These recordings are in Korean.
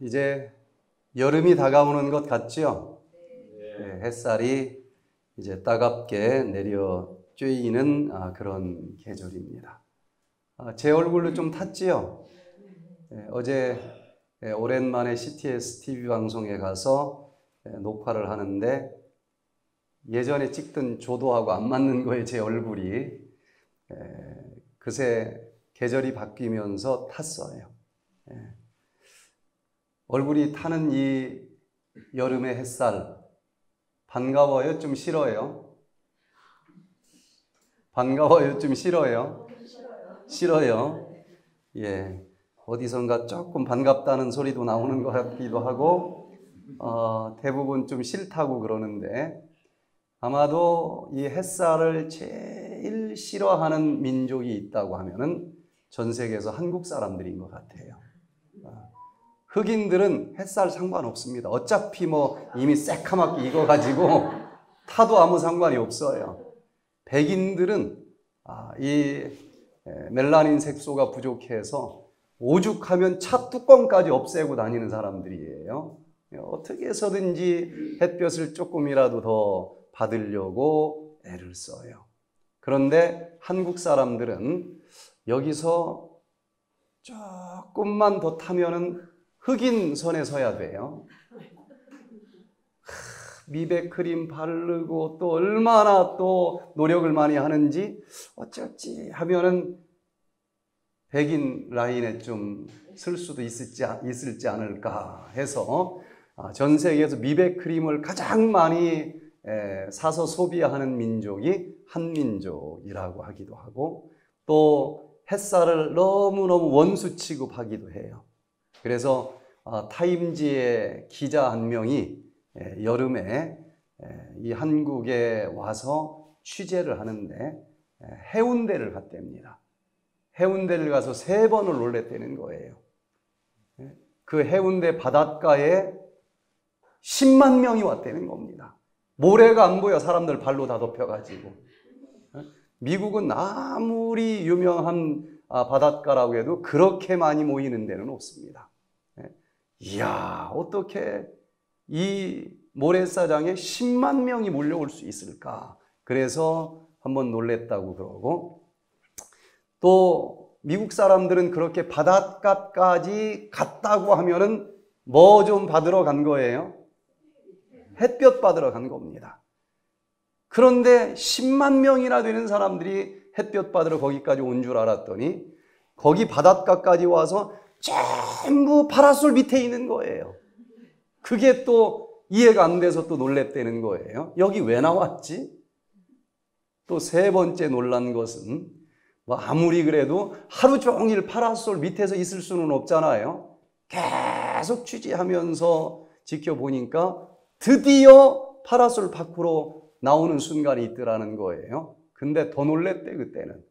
이제 여름이 다가오는 것 같지요? 네, 햇살이 이제 따갑게 내려 쬐이는 아, 그런 계절입니다. 아, 제 얼굴로 좀 탔지요? 네, 어제 네, 오랜만에 CTS TV 방송에 가서 네, 녹화를 하는데 예전에 찍던 조도하고 안 맞는 거에 제 얼굴이 그새 계절이 바뀌면서 탔어요. 얼굴이 타는 이 여름의 햇살 반가워요? 좀 싫어요? 반가워요? 좀 싫어요? 싫어요. 예. 어디선가 조금 반갑다는 소리도 나오는 것 같기도 하고, 어, 대부분 좀 싫다고 그러는데, 아마도 이 햇살을 제일 싫어하는 민족이 있다고 하면은 전 세계에서 한국 사람들인 것 같아요. 흑인들은 햇살 상관없습니다. 어차피 뭐 이미 새카맣게 익어가지고 타도 아무 상관이 없어요. 백인들은 아, 이 멜라닌 색소가 부족해서 오죽하면 차 뚜껑까지 없애고 다니는 사람들이에요. 어떻게 해서든지 햇볕을 조금이라도 더 받으려고 애를 써요. 그런데 한국 사람들은 여기서 조금만 더 타면은 흑인 선에 서야 돼요. 미백 크림 바르고 또 얼마나 또 노력을 많이 하는지 어쩔지 하면은 백인 라인에 좀 쓸 수도 있을지, 있을지 않을까 해서 아, 전 세계에서 미백 크림을 가장 많이 사서 소비하는 민족이 한민족이라고 하기도 하고 또 햇살을 너무너무 원수 취급하기도 해요. 그래서 어, 타임지의 기자 한 명이 예, 여름에 예, 이 한국에 와서 취재를 하는데 예, 해운대를 갔답니다. 해운대를 가서 세 번을 놀랬다는 거예요. 그 해운대 바닷가에 10만 명이 왔다는 겁니다. 모래가 안 보여 사람들 발로 다 덮여가지고. 미국은 아무리 유명한 아, 바닷가라고 해도 그렇게 많이 모이는 데는 없습니다. 이야, 어떻게 이 모래사장에 10만 명이 몰려올 수 있을까? 그래서 한번 놀랬다고 그러고, 또 미국 사람들은 그렇게 바닷가까지 갔다고 하면은 뭐 좀 받으러 간 거예요? 햇볕 받으러 간 겁니다. 그런데 10만 명이나 되는 사람들이 햇볕 받으러 거기까지 온 줄 알았더니 거기 바닷가까지 와서 전부 파라솔 밑에 있는 거예요. 그게 또 이해가 안 돼서 또 놀랬다는 거예요. 여기 왜 나왔지? 또 세 번째 놀란 것은 뭐 아무리 그래도 하루 종일 파라솔 밑에서 있을 수는 없잖아요. 계속 취재하면서 지켜보니까 드디어 파라솔 밖으로 나오는 순간이 있더라는 거예요. 근데 더 놀랬대, 그때는.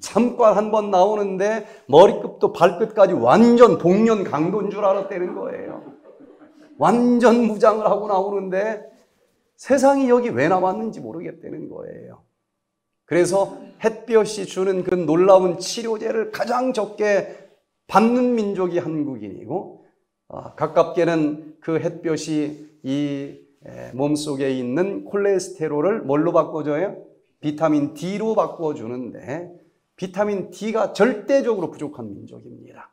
잠깐 한 번 나오는데 머리끝부터 발끝까지 완전 복면 강도인 줄 알았다는 거예요. 완전 무장을 하고 나오는데 세상이 여기 왜 나왔는지 모르겠다는 거예요. 그래서 햇볕이 주는 그 놀라운 치료제를 가장 적게 받는 민족이 한국인이고 아, 가깝게는 그 햇볕이 이 몸속에 있는 콜레스테롤을 뭘로 바꿔줘요? 비타민 D로 바꿔주는데 비타민 D가 절대적으로 부족한 민족입니다.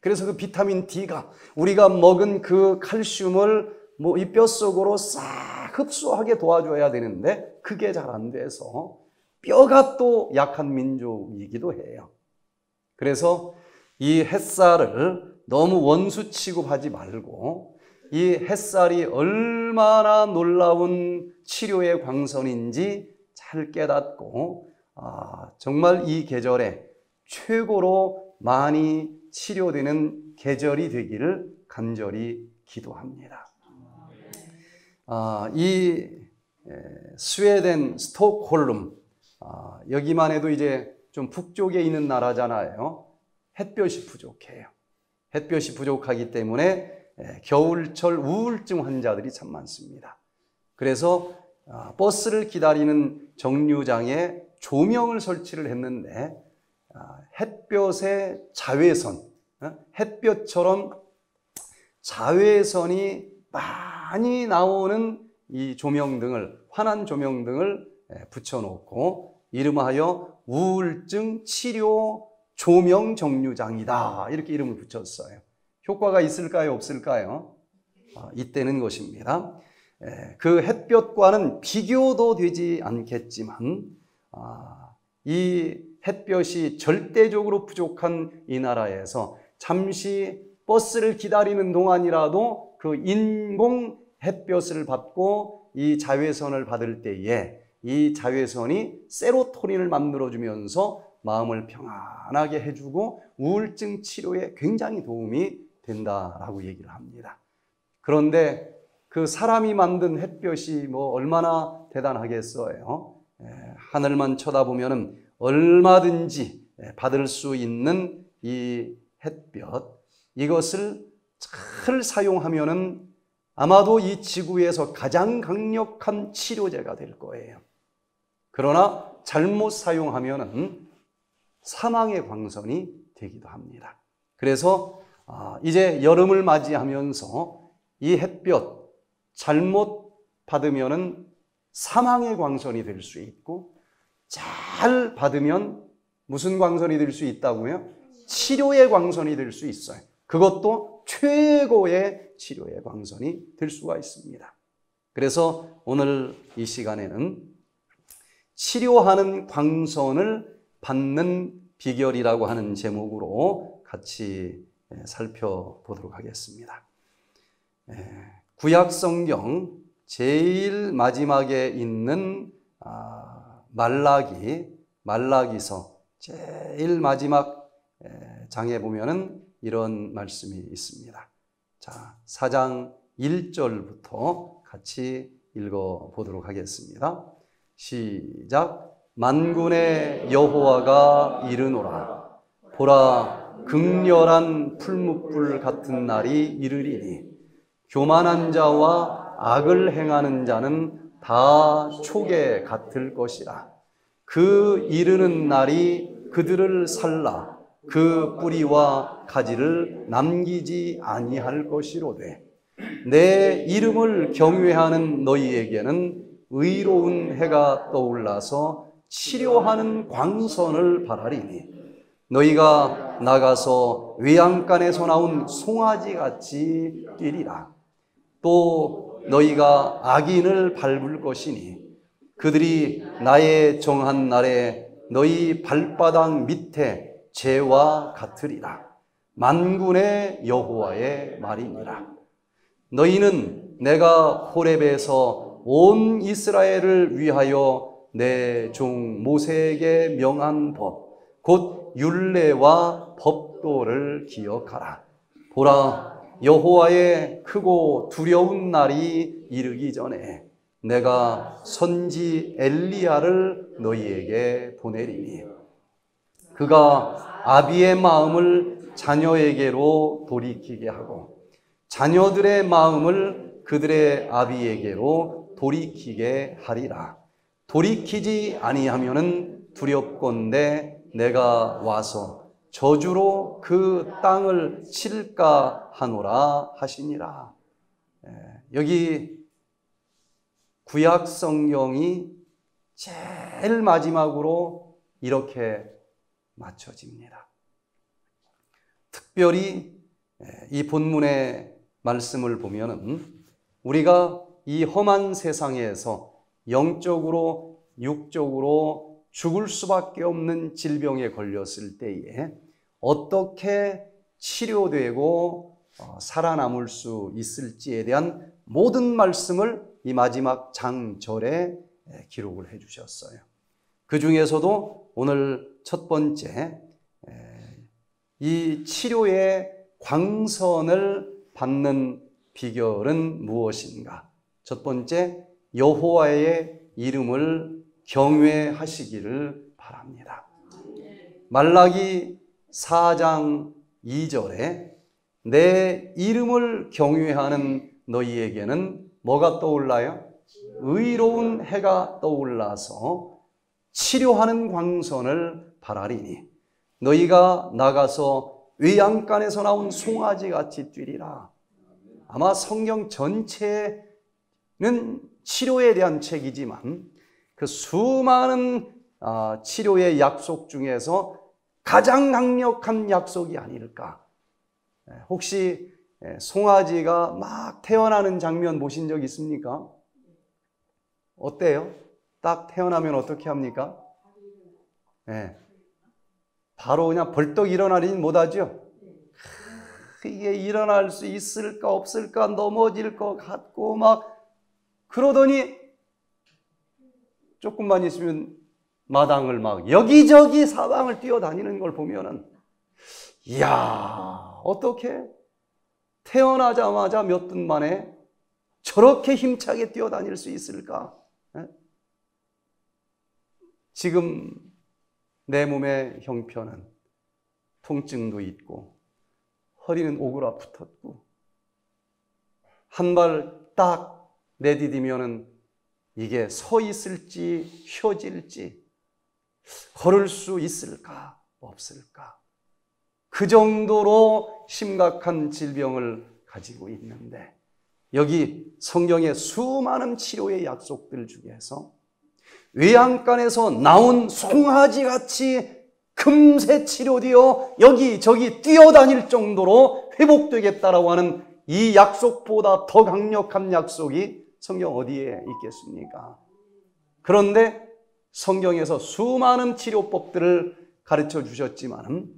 그래서 그 비타민 D가 우리가 먹은 그 칼슘을 뭐 이 뼛속으로 싹 흡수하게 도와줘야 되는데 그게 잘 안 돼서 뼈가 또 약한 민족이기도 해요. 그래서 이 햇살을 너무 원수 취급하지 말고 이 햇살이 얼마나 놀라운 치료의 광선인지 잘 깨닫고 아, 정말 이 계절에 최고로 많이 치료되는 계절이 되기를 간절히 기도합니다. 아, 이 스웨덴 스톡홀름 아, 여기만 해도 이제 좀 북쪽에 있는 나라잖아요. 햇볕이 부족해요. 햇볕이 부족하기 때문에 겨울철 우울증 환자들이 참 많습니다. 그래서 아, 버스를 기다리는 정류장에 조명을 설치를 했는데 아, 햇볕의 자외선, 어? 햇볕처럼 자외선이 많이 나오는 이 조명등을 환한 조명등을 예, 붙여놓고 이름하여 우울증 치료 조명 정류장이다 이렇게 이름을 붙였어요. 효과가 있을까요? 없을까요? 아, 이때는 것입니다. 예, 그 햇볕과는 비교도 되지 않겠지만 아, 이 햇볕이 절대적으로 부족한 이 나라에서 잠시 버스를 기다리는 동안이라도 그 인공 햇볕을 받고 이 자외선을 받을 때에 이 자외선이 세로토닌을 만들어주면서 마음을 평안하게 해주고 우울증 치료에 굉장히 도움이 된다라고 얘기를 합니다. 그런데 그 사람이 만든 햇볕이 뭐 얼마나 대단하겠어요. 예, 하늘만 쳐다보면은 얼마든지 예, 받을 수 있는 이 햇볕 이것을 잘 사용하면은 아마도 이 지구에서 가장 강력한 치료제가 될 거예요. 그러나 잘못 사용하면은 사망의 광선이 되기도 합니다. 그래서 아, 이제 여름을 맞이하면서 이 햇볕 잘못 받으면은 사망의 광선이 될 수 있고 잘 받으면 무슨 광선이 될 수 있다고요? 치료의 광선이 될 수 있어요. 그것도 최고의 치료의 광선이 될 수가 있습니다. 그래서 오늘 이 시간에는 치료하는 광선을 받는 비결이라고 하는 제목으로 같이 살펴보도록 하겠습니다. 구약 성경 제일 마지막에 있는 아, 말라기 말라기서 제일 마지막 장에 보면은 이런 말씀이 있습니다. 자, 4장 1절부터 같이 읽어 보도록 하겠습니다. 시작. 만군의 여호와가 이르노라. 보라, 극렬한 풀무불 같은 날이 이르리니 교만한 자와 악을 행하는 자는 다 촉에 같을 것이라. 그 이르는 날이 그들을 살라. 그 뿌리와 가지를 남기지 아니할 것이로되. 내 이름을 경외하는 너희에게는 의로운 해가 떠올라서 치료하는 광선을 바라리니. 너희가 나가서 외양간에서 나온 송아지 같이 뛰리라. 또 너희가 악인을 밟을 것이니 그들이 나의 정한 날에 너희 발바닥 밑에 죄와 같으리라. 만군의 여호와의 말이니라. 너희는 내가 호렙에서 온 이스라엘을 위하여 내 종 모세에게 명한 법, 곧 율례와 법도를 기억하라. 보라, 여호와의 크고 두려운 날이 이르기 전에 내가 선지 엘리야를 너희에게 보내리니 그가 아비의 마음을 자녀에게로 돌이키게 하고 자녀들의 마음을 그들의 아비에게로 돌이키게 하리라. 돌이키지 아니하면은 두렵건대 내가 와서 저주로 그 땅을 칠까 하노라 하시니라. 예, 여기 구약 성경이 제일 마지막으로 이렇게 맞춰집니다. 특별히 이 본문의 말씀을 보면은 우리가 이 험한 세상에서 영적으로 육적으로 죽을 수밖에 없는 질병에 걸렸을 때에 어떻게 치료되고 어, 살아남을 수 있을지에 대한 모든 말씀을 이 마지막 장절에 기록을 해 주셨어요. 그 중에서도 오늘 첫 번째, 이 치료의 광선을 받는 비결은 무엇인가? 첫 번째, 여호와의 이름을 경외하시기를 바랍니다. 말라기 4장 2절에 내 이름을 경외하는 너희에게는 뭐가 떠올라요? 의로운 해가 떠올라서 치료하는 광선을 바라리니 너희가 나가서 외양간에서 나온 송아지 같이 뛰리라. 아마 성경 전체는 치료에 대한 책이지만 그 수많은 아, 치료의 약속 중에서 가장 강력한 약속이 아닐까. 예, 혹시 예, 송아지가 막 태어나는 장면 보신 적 있습니까? 어때요? 딱 태어나면 어떻게 합니까? 네. 바로 그냥 벌떡 일어나긴 못하죠? 이게 일어날 수 있을까 없을까 넘어질 것 같고 막 그러더니 조금만 있으면 마당을 막 여기저기 사방을 뛰어다니는 걸 보면은 이야 어떻게 태어나자마자 몇 분 만에 저렇게 힘차게 뛰어다닐 수 있을까? 네? 지금 내 몸의 형편은 통증도 있고 허리는 오그라 붙었고 한 발 딱 내디디면은 이게 서 있을지 펴질지 걸을 수 있을까 없을까 그 정도로 심각한 질병을 가지고 있는데 여기 성경의 수많은 치료의 약속들 중에서 외양간에서 나온 송아지 같이 금세 치료되어 여기저기 뛰어다닐 정도로 회복되겠다라고 하는 이 약속보다 더 강력한 약속이 성경 어디에 있겠습니까? 그런데 성경에서 수많은 치료법들을 가르쳐 주셨지만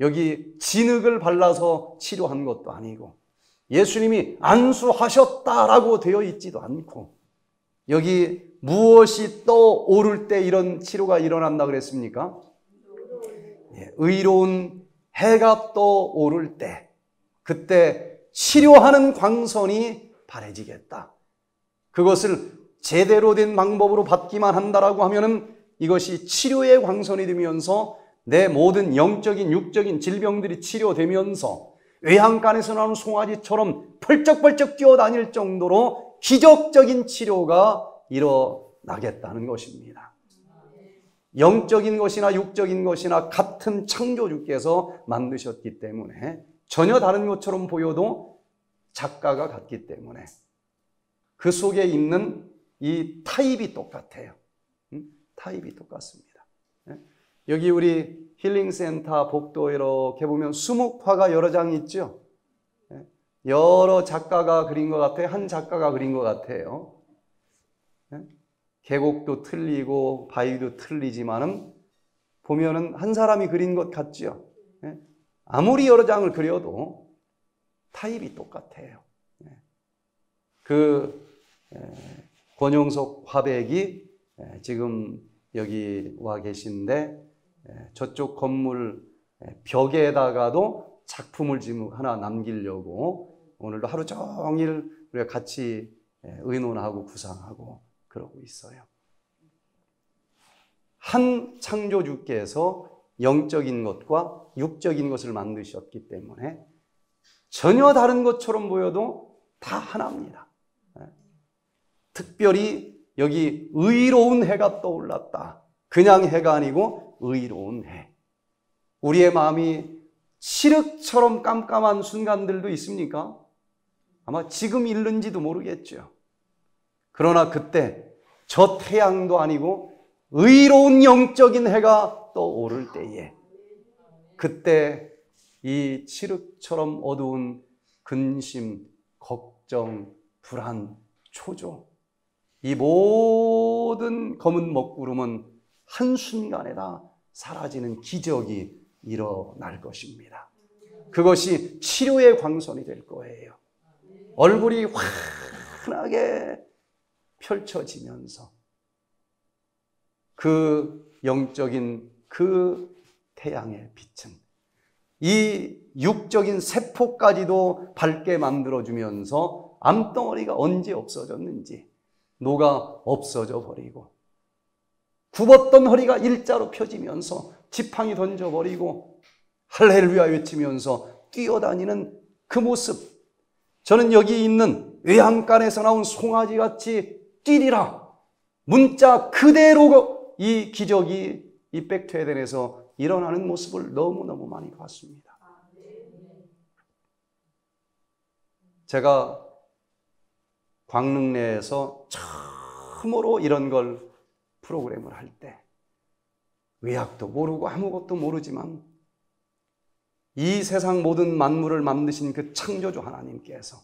여기 진흙을 발라서 치료한 것도 아니고 예수님이 안수하셨다라고 되어 있지도 않고 여기 무엇이 떠오를 때 이런 치료가 일어난다 그랬습니까? 예, 의로운 해가 떠오를 때 그때 치료하는 광선이 바래지겠다. 그것을 제대로 된 방법으로 받기만 한다라고 하면은 이것이 치료의 광선이 되면서 내 모든 영적인 육적인 질병들이 치료되면서 외양간에서 나오는 송아지처럼 펄쩍펄쩍 뛰어다닐 정도로 기적적인 치료가 일어나겠다는 것입니다. 영적인 것이나 육적인 것이나 같은 창조주께서 만드셨기 때문에 전혀 다른 것처럼 보여도 작가가 같기 때문에 그 속에 있는 이 타입이 똑같아요. 타입이 똑같습니다. 예? 여기 우리 힐링센터 복도 이렇게 보면 수묵화가 여러 장 있죠. 예? 여러 작가가 그린 것 같아요. 한 작가가 그린 것 같아요. 예? 계곡도 틀리고 바위도 틀리지만은 보면은 한 사람이 그린 것 같죠. 아무리 여러 장을 그려도 타입이 똑같아요. 그 권용석 화백이 지금 여기 와 계신데 저쪽 건물 벽에다가도 작품을 지금 하나 남기려고 오늘도 하루 종일 우리가 같이 의논하고 구상하고 그러고 있어요. 한 창조주께서 영적인 것과 육적인 것을 만드셨기 때문에 전혀 다른 것처럼 보여도 다 하나입니다. 특별히 여기 의로운 해가 떠올랐다. 그냥 해가 아니고 의로운 해. 우리의 마음이 칠흑처럼 깜깜한 순간들도 있습니까? 아마 지금 있는지도 모르겠죠. 그러나 그때 저 태양도 아니고 의로운 영적인 해가 떠오를 때에 그때 이 칠흑처럼 어두운 근심, 걱정, 불안, 초조 이 모든 검은 먹구름은 한순간에 다 사라지는 기적이 일어날 것입니다. 그것이 치료의 광선이 될 거예요. 얼굴이 환하게 펼쳐지면서 그 영적인 그 태양의 빛은 이 육적인 세포까지도 밝게 만들어주면서 암덩어리가 언제 없어졌는지 녹아 없어져 버리고 굽었던 허리가 일자로 펴지면서 지팡이 던져버리고 할렐루야 외치면서 뛰어다니는 그 모습 저는 여기 있는 외양간에서 나온 송아지 같이 뛰리라 문자 그대로 이 기적이 이 백퇴덴에서 일어나는 모습을 너무너무 많이 봤습니다. 제가 광릉 내에서 처음으로 이런 걸 프로그램을 할 때 의학도 모르고 아무것도 모르지만 이 세상 모든 만물을 만드신 그 창조주 하나님께서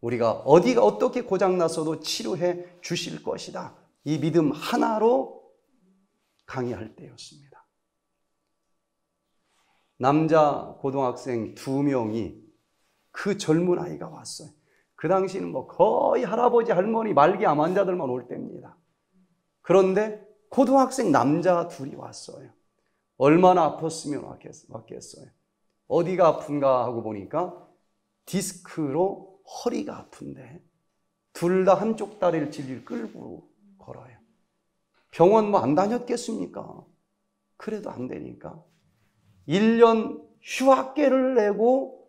우리가 어디가 어떻게 고장났어도 치료해 주실 것이다. 이 믿음 하나로 강의할 때였습니다. 남자 고등학생 두 명이 그 젊은 아이가 왔어요. 그 당시는 뭐 거의 할아버지, 할머니, 말기 암 환자들만 올 때입니다. 그런데 고등학생 남자 둘이 왔어요. 얼마나 아팠으면 왔겠 어요. 어디가 아픈가 하고 보니까 디스크로 허리가 아픈데 둘 다 한쪽 다리를 질질 끌고 걸어요. 병원 뭐 안 다녔겠습니까? 그래도 안 되니까 1년 휴학계를 내고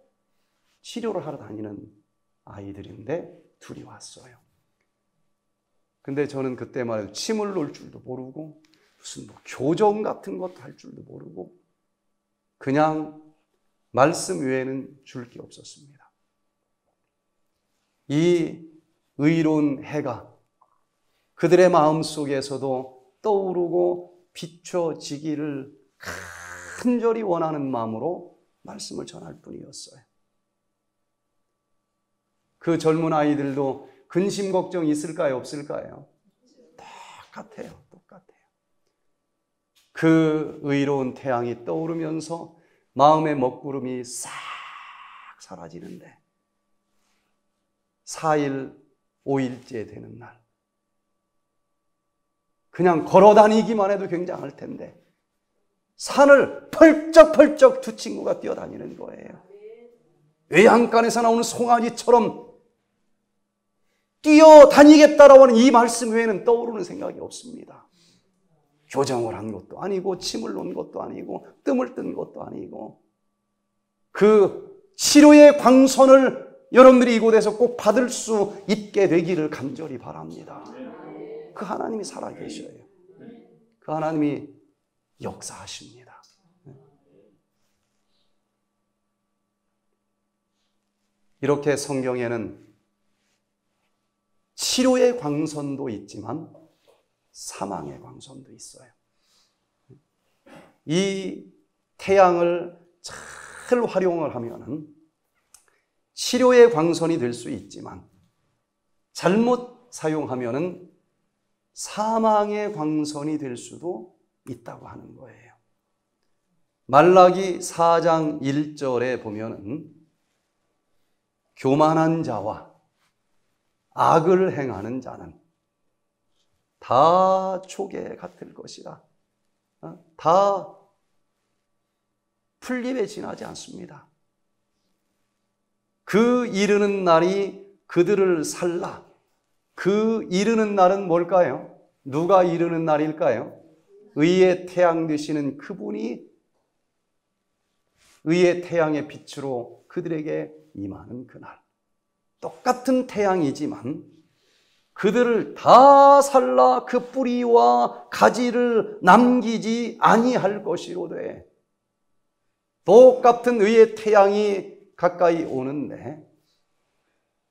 치료를 하러 다니는 아이들인데 둘이 왔어요. 근데 저는 그때만 해도 침을 놓을 줄도 모르고 무슨 뭐 교정 같은 것도 할 줄도 모르고 그냥 말씀 외에는 줄 게 없었습니다. 이 의로운 해가 그들의 마음 속에서도 떠오르고 비춰지기를 간절히 원하는 마음으로 말씀을 전할 뿐이었어요. 그 젊은 아이들도 근심 걱정 있을까요? 없을까요? 똑같아요. 똑같아요. 그 의로운 태양이 떠오르면서 마음의 먹구름이 싹 사라지는데 4일, 5일째 되는 날. 그냥 걸어 다니기만 해도 굉장할 텐데 산을 펄쩍펄쩍 두 친구가 뛰어다니는 거예요. 외양간에서 나오는 송아지처럼 뛰어다니겠다라고 하는 이 말씀 외에는 떠오르는 생각이 없습니다. 교정을 한 것도 아니고 침을 놓은 것도 아니고 뜸을 뜬 것도 아니고 그 치료의 광선을 여러분들이 이곳에서 꼭 받을 수 있게 되기를 간절히 바랍니다. 그 하나님이 살아계셔요. 그 하나님이 역사하십니다. 이렇게 성경에는 치료의 광선도 있지만 사망의 광선도 있어요. 이 태양을 잘 활용을 하면은 치료의 광선이 될 수 있지만 잘못 사용하면은 사망의 광선이 될 수도 있다고 하는 거예요. 말라기 4장 1절에 보면은 교만한 자와 악을 행하는 자는 다 촉에 같을 것이다. 어? 다 풀립에 지나지 않습니다. 그 이르는 날이 그들을 살라. 그 이르는 날은 뭘까요? 누가 이르는 날일까요? 의의 태양 되시는 그분이 의의 태양의 빛으로 그들에게 임하는 그날. 똑같은 태양이지만 그들을 다 살라 그 뿌리와 가지를 남기지 아니할 것이로되 똑같은 의의 태양이 가까이 오는데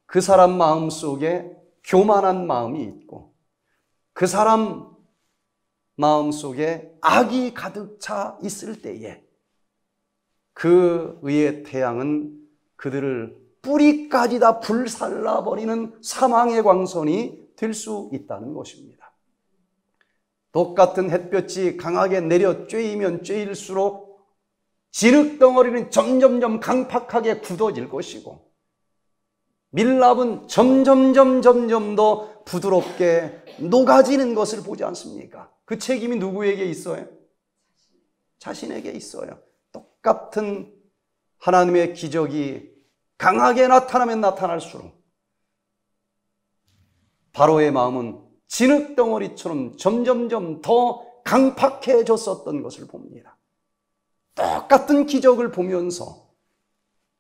그 사람 마음 속에 교만한 마음이 있고 그 사람 마음 속에 악이 가득 차 있을 때에 그 의의 태양은 그들을 뿌리까지 다 불살라 버리는 사망의 광선이 될 수 있다는 것입니다. 똑같은 햇볕이 강하게 내려 쬐이면 쬐일수록 진흙덩어리는 점점점 강팍하게 굳어질 것이고 밀랍은 점점점 점점 더 부드럽게 녹아지는 것을 보지 않습니까? 그 책임이 누구에게 있어요? 자신에게 있어요. 똑같은 하나님의 기적이 강하게 나타나면 나타날수록 바로의 마음은 진흙덩어리처럼 점점점 더 강팍해졌었던 것을 봅니다. 똑같은 기적을 보면서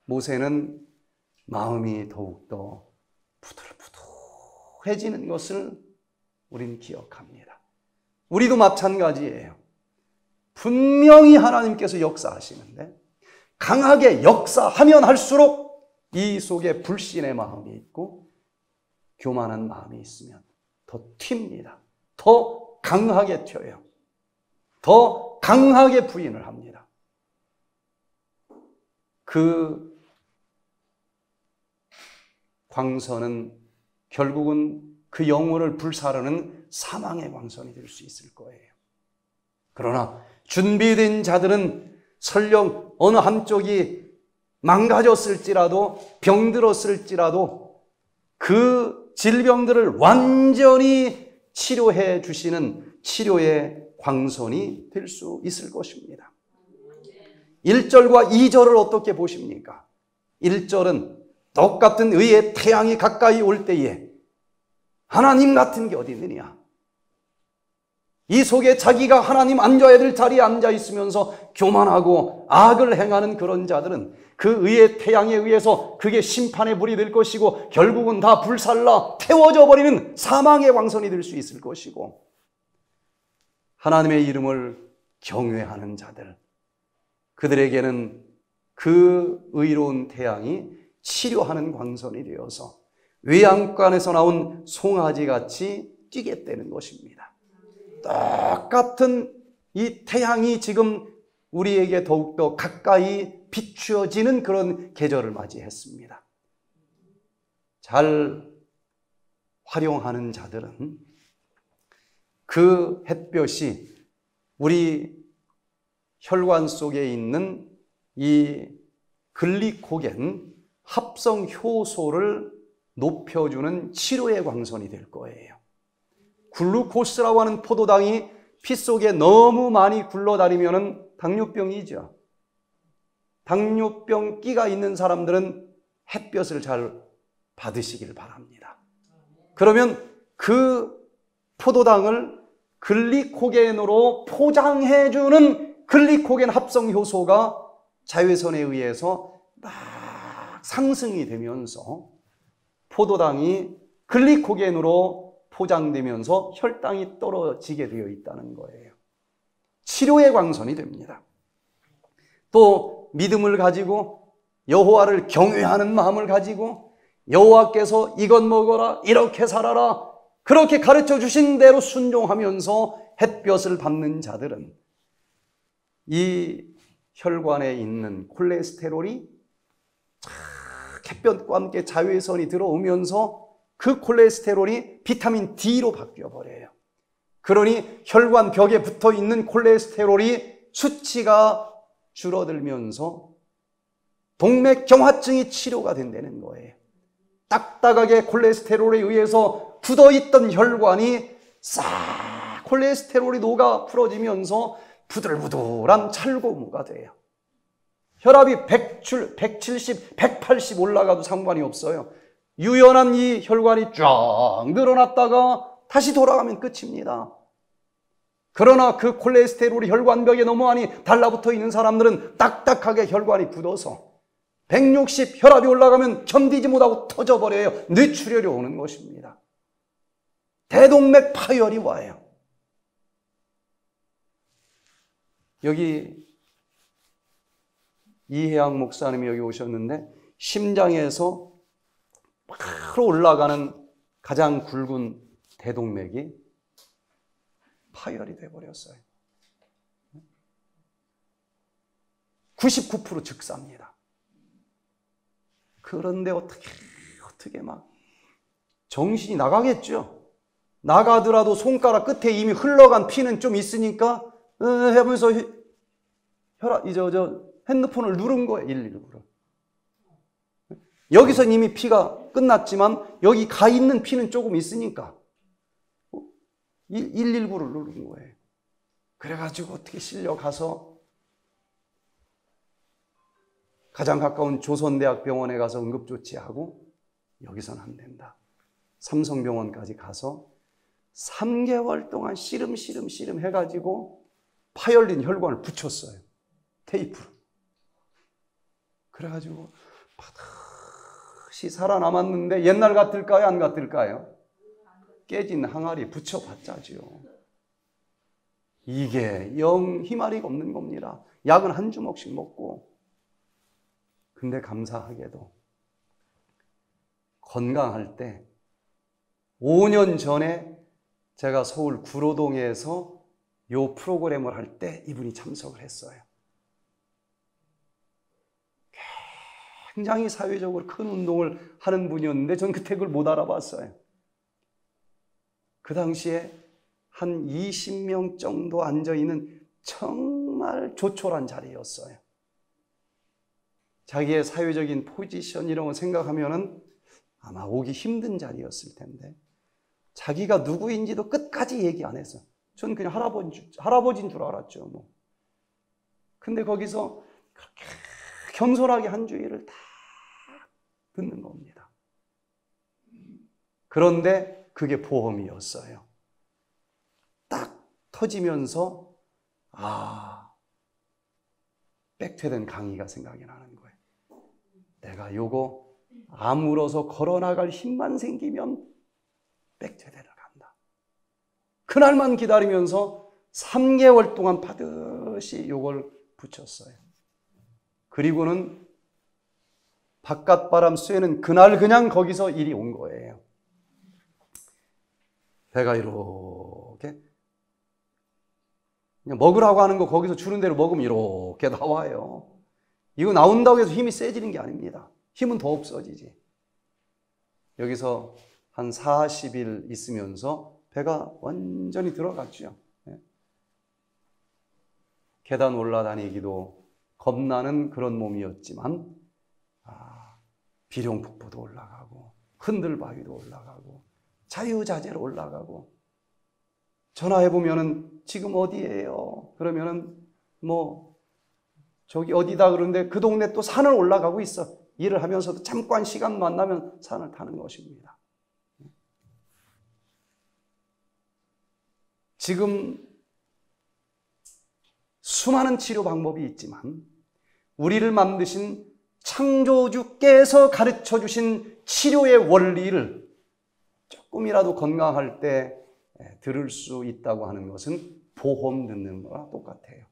모세는 마음이 더욱더 부들부들해지는 것을 우리는 기억합니다. 우리도 마찬가지예요. 분명히 하나님께서 역사하시는데 강하게 역사하면 할수록 이 속에 불신의 마음이 있고 교만한 마음이 있으면 더 튑니다. 더 강하게 튀어요. 더 강하게 부인을 합니다. 그 광선은 결국은 그 영혼을 불사르는 사망의 광선이 될 수 있을 거예요. 그러나 준비된 자들은 설령 어느 한쪽이 망가졌을지라도 병들었을지라도 그 질병들을 완전히 치료해 주시는 치료의 광선이 될 수 있을 것입니다. 1절과 2절을 어떻게 보십니까? 1절은 똑같은 의의 태양이 가까이 올 때에 하나님 같은 게 어디 있느냐? 이 속에 자기가 하나님 앉아야 될 자리에 앉아 있으면서 교만하고 악을 행하는 그런 자들은 그 의의 태양에 의해서 그게 심판의 불이 될 것이고 결국은 다 불살라 태워져 버리는 사망의 왕선이 될 수 있을 것이고 하나님의 이름을 경외하는 자들 그들에게는 그 의로운 태양이 치료하는 광선이 되어서 외양간에서 나온 송아지 같이 뛰게 되는 것입니다. 똑같은 이 태양이 지금 우리에게 더욱더 가까이 비추어지는 그런 계절을 맞이했습니다. 잘 활용하는 자들은 그 햇볕이 우리 혈관 속에 있는 이 글리코겐 합성 효소를 높여주는 치료의 광선이 될 거예요. 글루코스라고 하는 포도당이 피 속에 너무 많이 굴러다니면 당뇨병이죠. 당뇨병 끼가 있는 사람들은 햇볕을 잘 받으시길 바랍니다. 그러면 그 포도당을 글리코겐으로 포장해주는 글리코겐 합성 효소가 자외선에 의해서 막 상승이 되면서 포도당이 글리코겐으로 포장되면서 혈당이 떨어지게 되어 있다는 거예요. 치료의 광선이 됩니다. 또 믿음을 가지고 여호와를 경외하는 마음을 가지고 여호와께서 이것 먹어라 이렇게 살아라 그렇게 가르쳐 주신 대로 순종하면서 햇볕을 받는 자들은 이 혈관에 있는 콜레스테롤이 햇볕과 함께 자외선이 들어오면서 그 콜레스테롤이 비타민 D로 바뀌어 버려요. 그러니 혈관 벽에 붙어 있는 콜레스테롤이 수치가 줄어들면서 동맥경화증이 치료가 된다는 거예요. 딱딱하게 콜레스테롤에 의해서 굳어 있던 혈관이 싹 콜레스테롤이 녹아 풀어지면서 부들부들한 찰고무가 돼요. 혈압이 100, 170, 180 올라가도 상관이 없어요. 유연한 이 혈관이 쫙 늘어났다가 다시 돌아가면 끝입니다. 그러나 그 콜레스테롤이 혈관벽에 너무 많이 달라붙어 있는 사람들은 딱딱하게 혈관이 굳어서 160 혈압이 올라가면 견디지 못하고 터져버려요. 뇌출혈이 오는 것입니다. 대동맥 파열이 와요. 여기 이혜양 목사님이 여기 오셨는데 심장에서 바로 올라가는 가장 굵은 대동맥이 파열이 돼 버렸어요. 99% 즉사입니다. 그런데 어떻게 어떻게 막 정신이 나가겠죠. 나가더라도 손가락 끝에 이미 흘러간 피는 좀 있으니까 어, 해면서 혈압 이저 저 핸드폰을 누른 거예요 119를. 여기서 이미 피가 끝났지만 여기 가 있는 피는 조금 있으니까 119를 누른 거예요. 그래가지고 어떻게 실려 가서 가장 가까운 조선대학 병원에 가서 응급조치하고 여기서는 안 된다. 삼성병원까지 가서 3개월 동안 씨름 씨름 씨름 해가지고 파열린 혈관을 붙였어요. 테이프로. 그래가지고 반드시 살아남았는데 옛날 같을까요? 안 같을까요? 깨진 항아리 붙여봤자지요. 이게 영 희마리가 없는 겁니다. 약은 한 주먹씩 먹고. 근데 감사하게도 건강할 때 5년 전에 제가 서울 구로동에서 요 프로그램을 할 때 이분이 참석을 했어요. 굉장히 사회적으로 큰 운동을 하는 분이었는데 전 그때 그걸 못 알아봤어요. 그 당시에 한 20명 정도 앉아 있는 정말 조촐한 자리였어요. 자기의 사회적인 포지션 이런 거 생각하면은 아마 오기 힘든 자리였을 텐데 자기가 누구인지도 끝까지 얘기 안 했어. 전 그냥 할아버지, 할아버지인 줄 알았죠. 뭐. 근데 거기서 그렇게 겸손하게 한 주의를 다 듣는 겁니다. 그런데 그게 보험이었어요. 딱 터지면서 아 백퇴된 강의가 생각이 나는 거예요. 내가 요거 아물어서 걸어나갈 힘만 생기면 백퇴대를 간다. 그날만 기다리면서 3개월 동안 파듯이 요걸 붙였어요. 그리고는 바깥 바람 쐬는 그날 그냥 거기서 일이 온 거예요. 배가 이렇게 먹으라고 하는 거 거기서 주는 대로 먹으면 이렇게 나와요. 이거 나온다고 해서 힘이 세지는 게 아닙니다. 힘은 더 없어지지. 여기서 한 40일 있으면서 배가 완전히 들어갔죠. 예. 계단 올라다니기도 겁나는 그런 몸이었지만 아, 비룡폭포도 올라가고 흔들바위도 올라가고 자유자재로 올라가고 전화해 보면은 지금 어디예요? 그러면은 뭐 저기 어디다 그러는데 그 동네 또 산을 올라가고 있어. 일을 하면서도 잠깐 시간 만나면 산을 타는 것입니다. 지금 수많은 치료 방법이 있지만 우리를 만드신 창조주께서 가르쳐 주신 치료의 원리를 조금이라도 건강할 때 들을 수 있다고 하는 것은 보험 듣는 거와 똑같아요.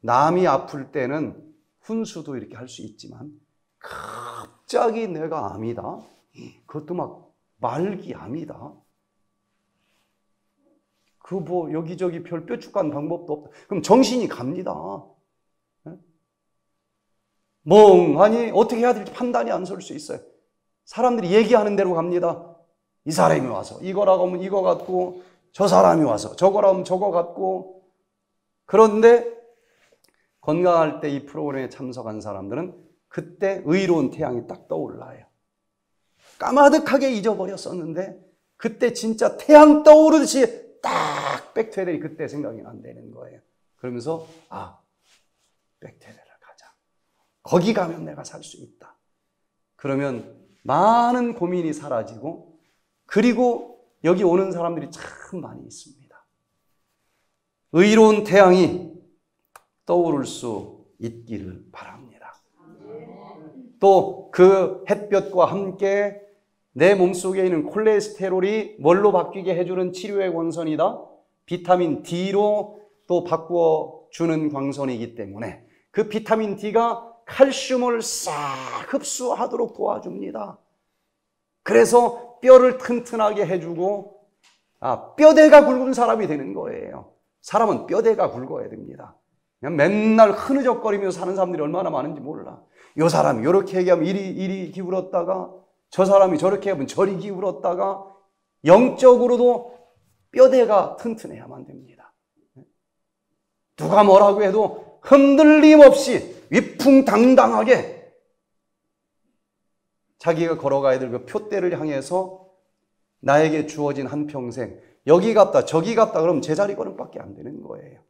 남이 아플 때는 훈수도 이렇게 할 수 있지만 갑자기 내가 암이다. 그것도 막 말기 암이다. 그 뭐 여기저기 별 뾰족한 방법도 없다. 그럼 정신이 갑니다. 멍하니 어떻게 해야 될지 판단이 안 설 수 있어요. 사람들이 얘기하는 대로 갑니다. 이 사람이 와서 이거라고 하면 이거 같고 저 사람이 와서 저거라고 하면 저거 같고 그런데 건강할 때 이 프로그램에 참석한 사람들은 그때 의로운 태양이 딱 떠올라요. 까마득하게 잊어버렸었는데 그때 진짜 태양 떠오르듯이 딱 백퇴들이 그때 생각이 난다는 거예요. 그러면서 아 가자. 거기 가면 내가 살 수 있다. 그러면 많은 고민이 사라지고 그리고 여기 오는 사람들이 참 많이 있습니다. 의로운 태양이 떠오를 수 있기를 바랍니다. 또 그 햇볕과 함께 내 몸속에 있는 콜레스테롤이 뭘로 바뀌게 해주는 치료의 권선이다? 비타민 D로 또 바꾸어 주는 광선이기 때문에 그 비타민 D가 칼슘을 싹 흡수하도록 도와줍니다. 그래서 뼈를 튼튼하게 해주고 아, 뼈대가 굵은 사람이 되는 거예요. 사람은 뼈대가 굵어야 됩니다. 그냥 맨날 흐느적거리면서 사는 사람들이 얼마나 많은지 몰라. 요 사람이 이렇게 얘기하면 이리, 이리 기울었다가 저 사람이 저렇게 하면 저리 기울었다가 영적으로도 뼈대가 튼튼해야만 됩니다. 누가 뭐라고 해도 흔들림 없이 위풍당당하게 자기가 걸어가야 될 그 표대를 향해서 나에게 주어진 한 평생 여기 갔다 저기 갔다 그러면 제자리 걸음밖에 안 되는 거예요.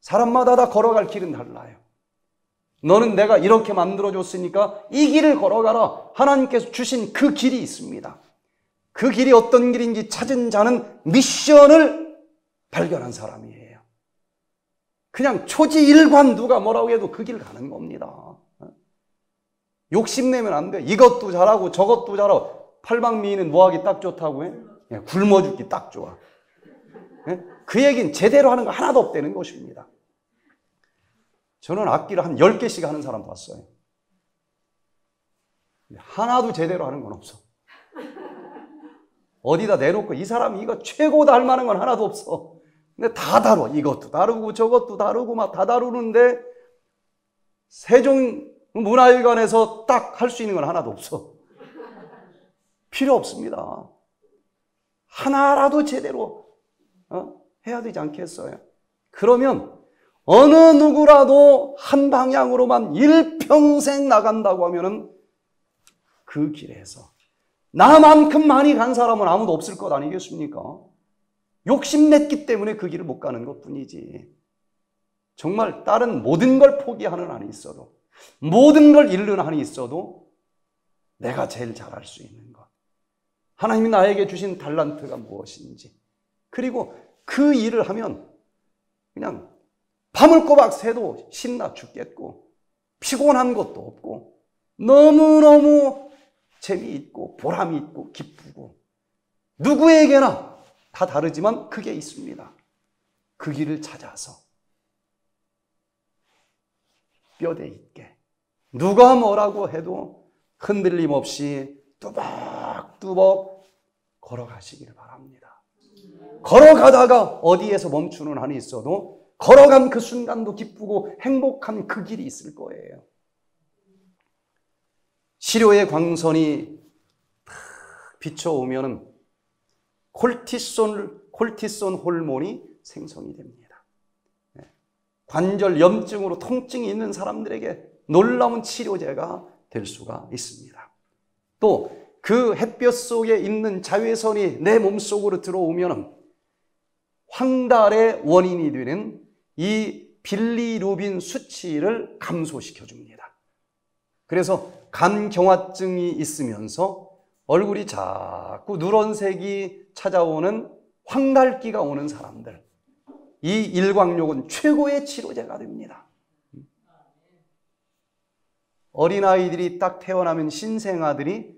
사람마다 다 걸어갈 길은 달라요. 너는 내가 이렇게 만들어줬으니까 이 길을 걸어가라. 하나님께서 주신 그 길이 있습니다. 그 길이 어떤 길인지 찾은 자는 미션을 발견한 사람이에요. 그냥 초지일관 누가 뭐라고 해도 그 길 가는 겁니다. 욕심내면 안 돼. 이것도 잘하고 저것도 잘하고 팔방미인은 뭐하기 딱 좋다고 해? 예, 굶어 죽기 딱 좋아. 예? 그 얘기는 제대로 하는 거 하나도 없다는 것입니다. 저는 악기를 한 10개씩 하는 사람 봤어요. 하나도 제대로 하는 건 없어. 어디다 내놓고 이 사람이 이거 최고다 할 만한 건 하나도 없어. 근데 다 다뤄. 이것도 다루고 저것도 다루고 막 다 다루는데 세종 문화회관에서 딱 할 수 있는 건 하나도 없어. 필요 없습니다. 하나라도 제대로 어? 해야 되지 않겠어요? 그러면 어느 누구라도 한 방향으로만 일평생 나간다고 하면은 그 길에서 나만큼 많이 간 사람은 아무도 없을 것 아니겠습니까? 욕심냈기 때문에 그 길을 못 가는 것 뿐이지. 정말 다른 모든 걸 포기하는 한이 있어도, 모든 걸 잃는 한이 있어도 내가 제일 잘할 수 있는 것. 하나님이 나에게 주신 달란트가 무엇인지. 그리고 그 일을 하면 그냥 밤을 꼬박 새도 신나 죽겠고, 피곤한 것도 없고, 너무너무 재미있고, 보람이 있고, 기쁘고, 누구에게나 다 다르지만 그게 있습니다. 그 길을 찾아서 뼈대 있게 누가 뭐라고 해도 흔들림 없이 뚜벅뚜벅 걸어가시기를 바랍니다. 걸어가다가 어디에서 멈추는 한이 있어도 걸어간 그 순간도 기쁘고 행복한 그 길이 있을 거예요. 시료의 광선이 비춰오면은 콜티손, 콜티손 호르몬이 생성이 됩니다. 네. 관절 염증으로 통증이 있는 사람들에게 놀라운 치료제가 될 수가 있습니다. 또 그 햇볕 속에 있는 자외선이 내 몸속으로 들어오면 황달의 원인이 되는 이 빌리루빈 수치를 감소시켜 줍니다. 그래서 간경화증이 있으면서 얼굴이 자꾸 누런색이 찾아오는 황달기가 오는 사람들. 이 일광욕은 최고의 치료제가 됩니다. 어린아이들이 딱 태어나면 신생아들이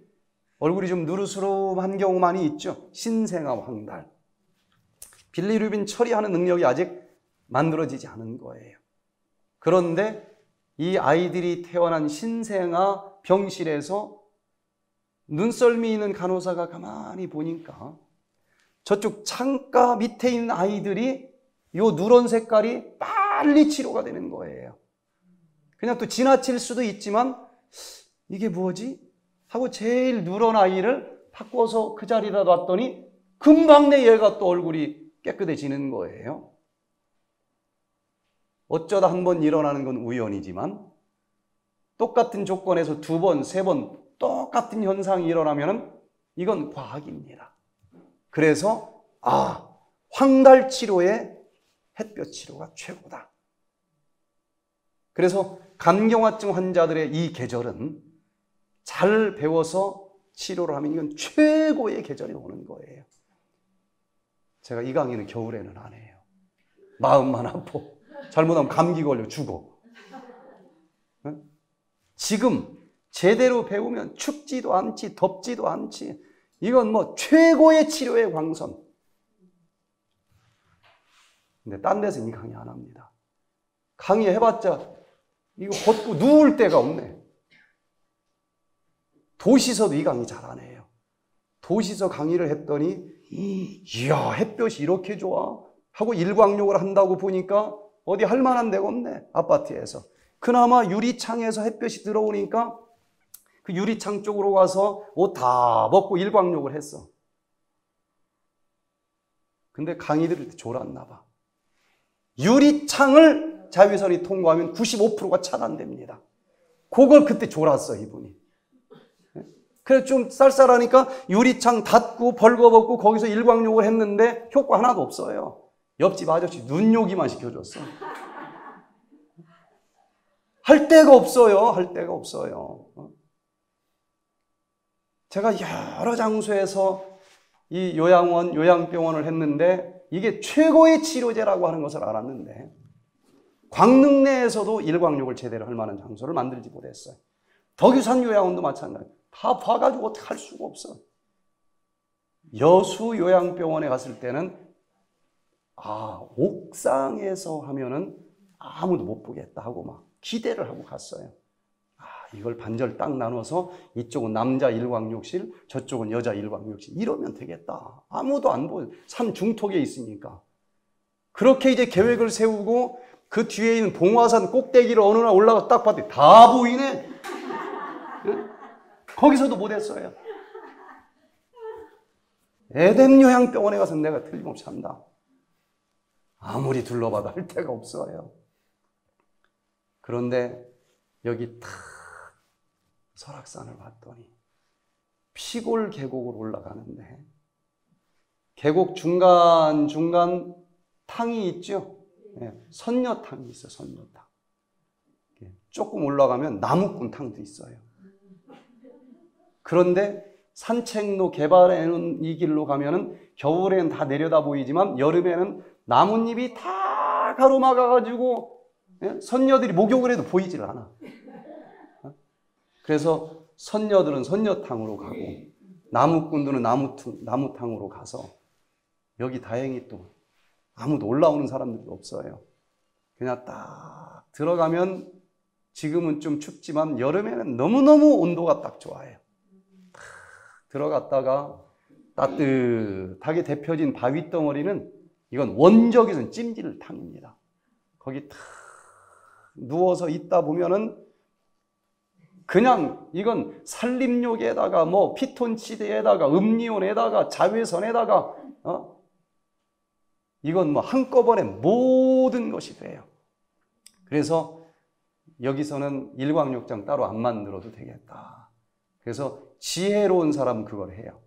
얼굴이 좀 누르스름한 경우 많이 있죠. 신생아 황달. 빌리루빈 처리하는 능력이 아직 만들어지지 않은 거예요. 그런데 이 아이들이 태어난 신생아 병실에서 눈썰미 있는 간호사가 가만히 보니까 저쪽 창가 밑에 있는 아이들이 요 누런 색깔이 빨리 치료가 되는 거예요. 그냥 또 지나칠 수도 있지만 이게 뭐지? 하고 제일 누런 아이를 바꿔서 그 자리에다 놨더니 금방 내 얘가 또 얼굴이 깨끗해지는 거예요. 어쩌다 한 번 일어나는 건 우연이지만 똑같은 조건에서 두 번, 세 번 똑같은 현상이 일어나면 이건 과학입니다. 그래서 아, 황달 치료에 햇볕 치료가 최고다. 그래서 간경화증 환자들의 이 계절은 잘 배워서 치료를 하면 이건 최고의 계절이 오는 거예요. 제가 이 강의는 겨울에는 안 해요. 마음만 아파. 잘못하면 감기 걸려 죽어. 지금 제대로 배우면 춥지도 않지, 덥지도 않지. 이건 뭐 최고의 치료의 광선. 근데 딴 데서 이 강의 안 합니다. 강의 해봤자 이거 걷고 누울 데가 없네. 도시서도 이 강의 잘 안 해요. 도시서 강의를 했더니 이야 햇볕이 이렇게 좋아 하고 일광욕을 한다고 보니까 어디 할 만한 데가 없네 아파트에서 그나마 유리창에서 햇볕이 들어오니까 그 유리창 쪽으로 가서 옷 다 벗고 일광욕을 했어. 근데 강의 들을 때 졸았나 봐. 유리창을 자외선이 통과하면 95%가 차단됩니다. 그걸 그때 졸았어, 이분이. 그래 좀 쌀쌀하니까 유리창 닫고 벌거벗고 거기서 일광욕을 했는데 효과 하나도 없어요. 옆집 아저씨 눈요기만 시켜줬어. 할 데가 없어요. 할 데가 없어요. 제가 여러 장소에서 이 요양원, 요양병원을 했는데 이게 최고의 치료제라고 하는 것을 알았는데 광릉 내에서도 일광욕을 제대로 할 만한 장소를 만들지 못했어요. 덕유산 요양원도 마찬가지. 다 봐가지고 어떻게 할 수가 없어. 여수 요양병원에 갔을 때는 아 옥상에서 하면은 아무도 못 보겠다 하고 막 기대를 하고 갔어요. 아 이걸 반절 딱 나눠서 이쪽은 남자 일광욕실, 저쪽은 여자 일광욕실. 이러면 되겠다. 아무도 안 보여. 산 중턱에 있으니까. 그렇게 이제 계획을 세우고 그 뒤에 있는 봉화산 꼭대기를 어느 날 올라가 딱 봤더니 다 보이네. 응? 거기서도 못했어요. 에덴 요양병원에 가서 내가 틀림없이 한다. 아무리 둘러봐도 할 데가 없어요. 그런데 여기 탁 설악산을 봤더니 피골 계곡을 올라가는데 계곡 중간 중간 탕이 있죠. 네, 선녀탕이 있어 선녀탕. 조금 올라가면 나무꾼 탕도 있어요. 그런데 산책로 개발해 놓은 이 길로 가면은 겨울에는 다 내려다 보이지만 여름에는 나뭇잎이 다 가로막아가지고 예? 선녀들이 목욕을 해도 보이질 않아. 어? 그래서 선녀들은 선녀탕으로 가고 나무꾼들은 나무탕, 나무탕으로 가서 여기 다행히 또 아무도 올라오는 사람들도 없어요. 그냥 딱 들어가면 지금은 좀 춥지만 여름에는 너무너무 온도가 딱 좋아요. 딱 들어갔다가 따뜻하게 데펴진 바위 덩어리는 이건 원적에서는 찜질 탕입니다. 거기 탁 누워서 있다 보면은 그냥 이건 산림욕에다가 뭐 피톤치드에다가 음리온에다가 자외선에다가 어? 이건 뭐 한꺼번에 모든 것이 돼요. 그래서 여기서는 일광욕장 따로 안 만들어도 되겠다. 그래서 지혜로운 사람 그걸 해요.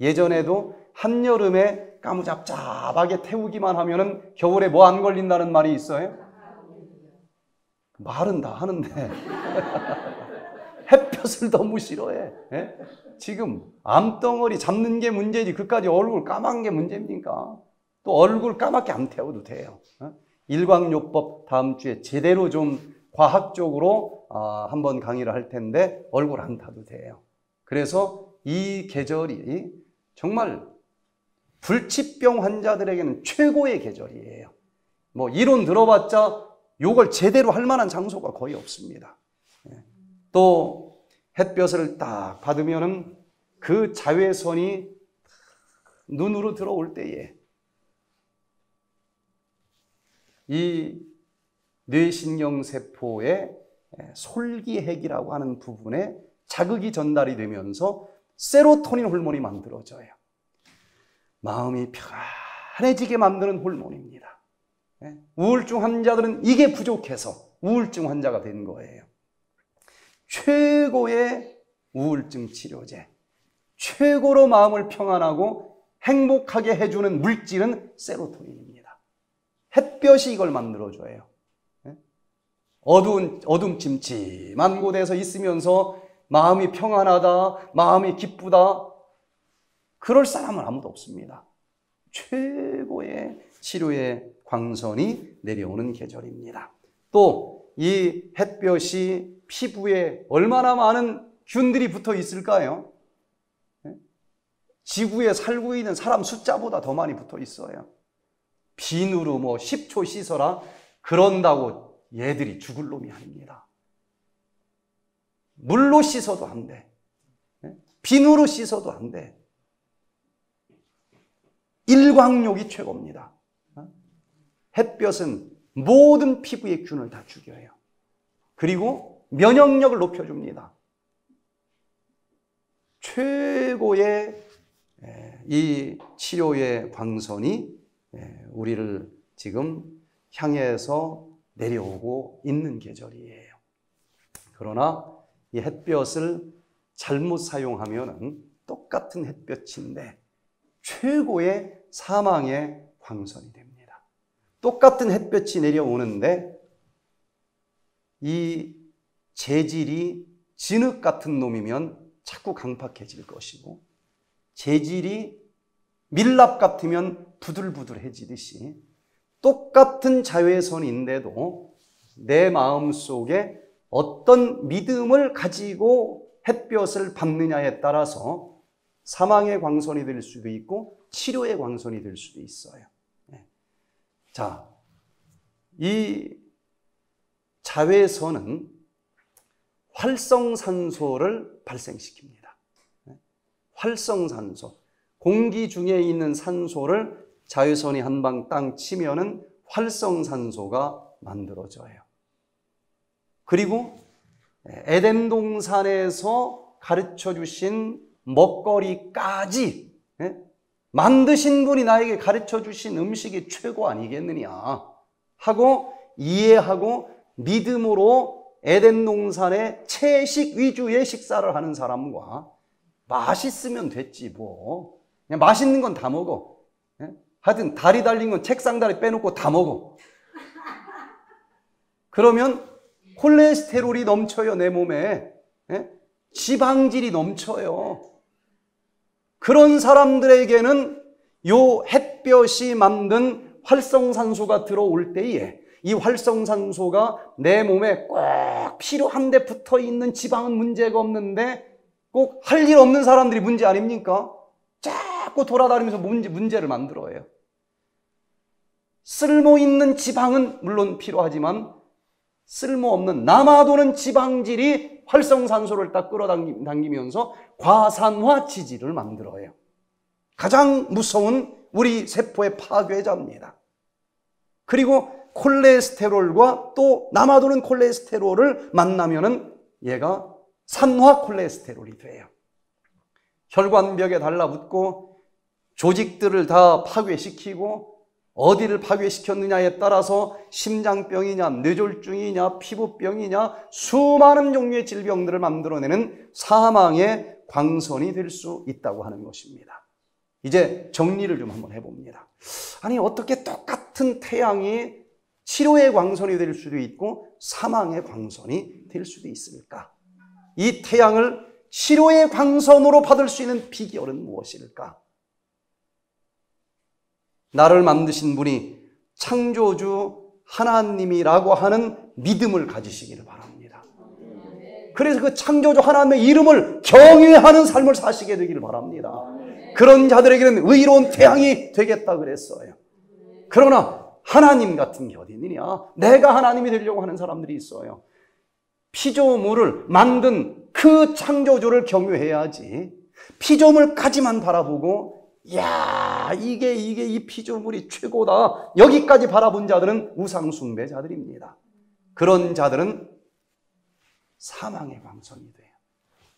예전에도 한여름에 까무잡잡하게 태우기만 하면은 겨울에 뭐 안 걸린다는 말이 있어요? 말은 다 하는데 햇볕을 너무 싫어해. 예? 지금 암덩어리 잡는 게 문제지 그까지 얼굴 까만 게 문제입니까? 또 얼굴 까맣게 안 태워도 돼요. 어? 일광요법 다음 주에 제대로 좀 과학적으로 아, 한번 강의를 할 텐데 얼굴 안 타도 돼요. 그래서 이 계절이 정말 불치병 환자들에게는 최고의 계절이에요. 뭐 이론 들어봤자 요걸 제대로 할 만한 장소가 거의 없습니다. 예. 또 햇볕을 딱 받으면은 그 자외선이 눈으로 들어올 때에 이 뇌신경 세포의 솔기핵이라고 하는 부분에 자극이 전달이 되면서 세로토닌 호르몬이 만들어져요. 마음이 편해지게 만드는 호르몬입니다. 예? 우울증 환자들은 이게 부족해서 우울증 환자가 된 거예요. 최고의 우울증 치료제, 최고로 마음을 평안하고 행복하게 해주는 물질은 세로토닌입니다. 햇볕이 이걸 만들어줘요. 예? 어두운, 어둠침침한 곳에서 있으면서 마음이 평안하다, 마음이 기쁘다. 그럴 사람은 아무도 없습니다. 최고의 치료의 광선이 내려오는 계절입니다. 또 이 햇볕이 피부에 얼마나 많은 균들이 붙어 있을까요? 예? 지구에 살고 있는 사람 숫자보다 더 많이 붙어 있어요. 비누로 뭐 10초 씻어라 그런다고 얘들이 죽을 놈이 아닙니다. 물로 씻어도 안 돼. 예? 비누로 씻어도 안 돼. 일광욕이 최고입니다. 어? 햇볕은 모든 피부의 균을 다 죽여요. 그리고 면역력을 높여줍니다. 최고의 이 치료의 광선이 우리를 지금 향해서 내려오고 있는 계절이에요. 그러나 이 햇볕을 잘못 사용하면 똑같은 햇볕인데 최고의 사망의 광선이 됩니다. 똑같은 햇볕이 내려오는데 이 재질이 진흙 같은 놈이면 자꾸 강팍해질 것이고 재질이 밀랍 같으면 부들부들해지듯이 똑같은 자외선인데도 내 마음 속에 어떤 믿음을 가지고 햇볕을 받느냐에 따라서 사망의 광선이 될 수도 있고 치료의 광선이 될 수도 있어요. 네. 자, 이 자외선은 활성산소를 발생시킵니다. 네? 활성산소. 공기 중에 있는 산소를 자외선이 한 방 땅 치면은 활성산소가 만들어져요. 그리고 에덴 동산에서 가르쳐 주신 먹거리까지 예? 만드신 분이 나에게 가르쳐 주신 음식이 최고 아니겠느냐 하고 이해하고 믿음으로 에덴 동산의 채식 위주의 식사를 하는 사람과 맛있으면 됐지 뭐. 그냥 맛있는 건 다 먹어. 예? 하여튼 다리 달린 건 책상 다리 빼놓고 다 먹어. 그러면 콜레스테롤이 넘쳐요 내 몸에. 예? 지방질이 넘쳐요. 그런 사람들에게는 요 햇볕이 만든 활성산소가 들어올 때에 이 활성산소가 내 몸에 꼭 필요한데 붙어 있는 지방은 문제가 없는데 꼭 할 일 없는 사람들이 문제 아닙니까? 자꾸 돌아다니면서 문제, 문제를 만들어요. 쓸모 있는 지방은 물론 필요하지만 쓸모없는 남아도는 지방질이 활성산소를 딱 끌어당기면서 과산화 지질을 만들어요. 가장 무서운 우리 세포의 파괴자입니다. 그리고 콜레스테롤과 또 남아도는 콜레스테롤을 만나면은 얘가 산화 콜레스테롤이 돼요. 혈관벽에 달라붙고 조직들을 다 파괴시키고 어디를 파괴시켰느냐에 따라서 심장병이냐, 뇌졸중이냐, 피부병이냐, 수많은 종류의 질병들을 만들어내는 사망의 광선이 될 수 있다고 하는 것입니다. 이제 정리를 좀 한번 해봅니다. 아니, 어떻게 똑같은 태양이 치료의 광선이 될 수도 있고 사망의 광선이 될 수도 있을까? 이 태양을 치료의 광선으로 받을 수 있는 비결은 무엇일까? 나를 만드신 분이 창조주 하나님이라고 하는 믿음을 가지시기를 바랍니다. 그래서 그 창조주 하나님의 이름을 경외하는 삶을 사시게 되기를 바랍니다. 그런 자들에게는 의로운 태양이 되겠다 그랬어요. 그러나 하나님 같은 게 어디 있느냐? 내가 하나님이 되려고 하는 사람들이 있어요. 피조물을 만든 그 창조주를 경외해야지. 피조물까지만 바라보고 야, 이게, 이게 이 피조물이 최고다. 여기까지 바라본 자들은 우상 숭배자들입니다. 그런 자들은 사망의 광선이 돼요.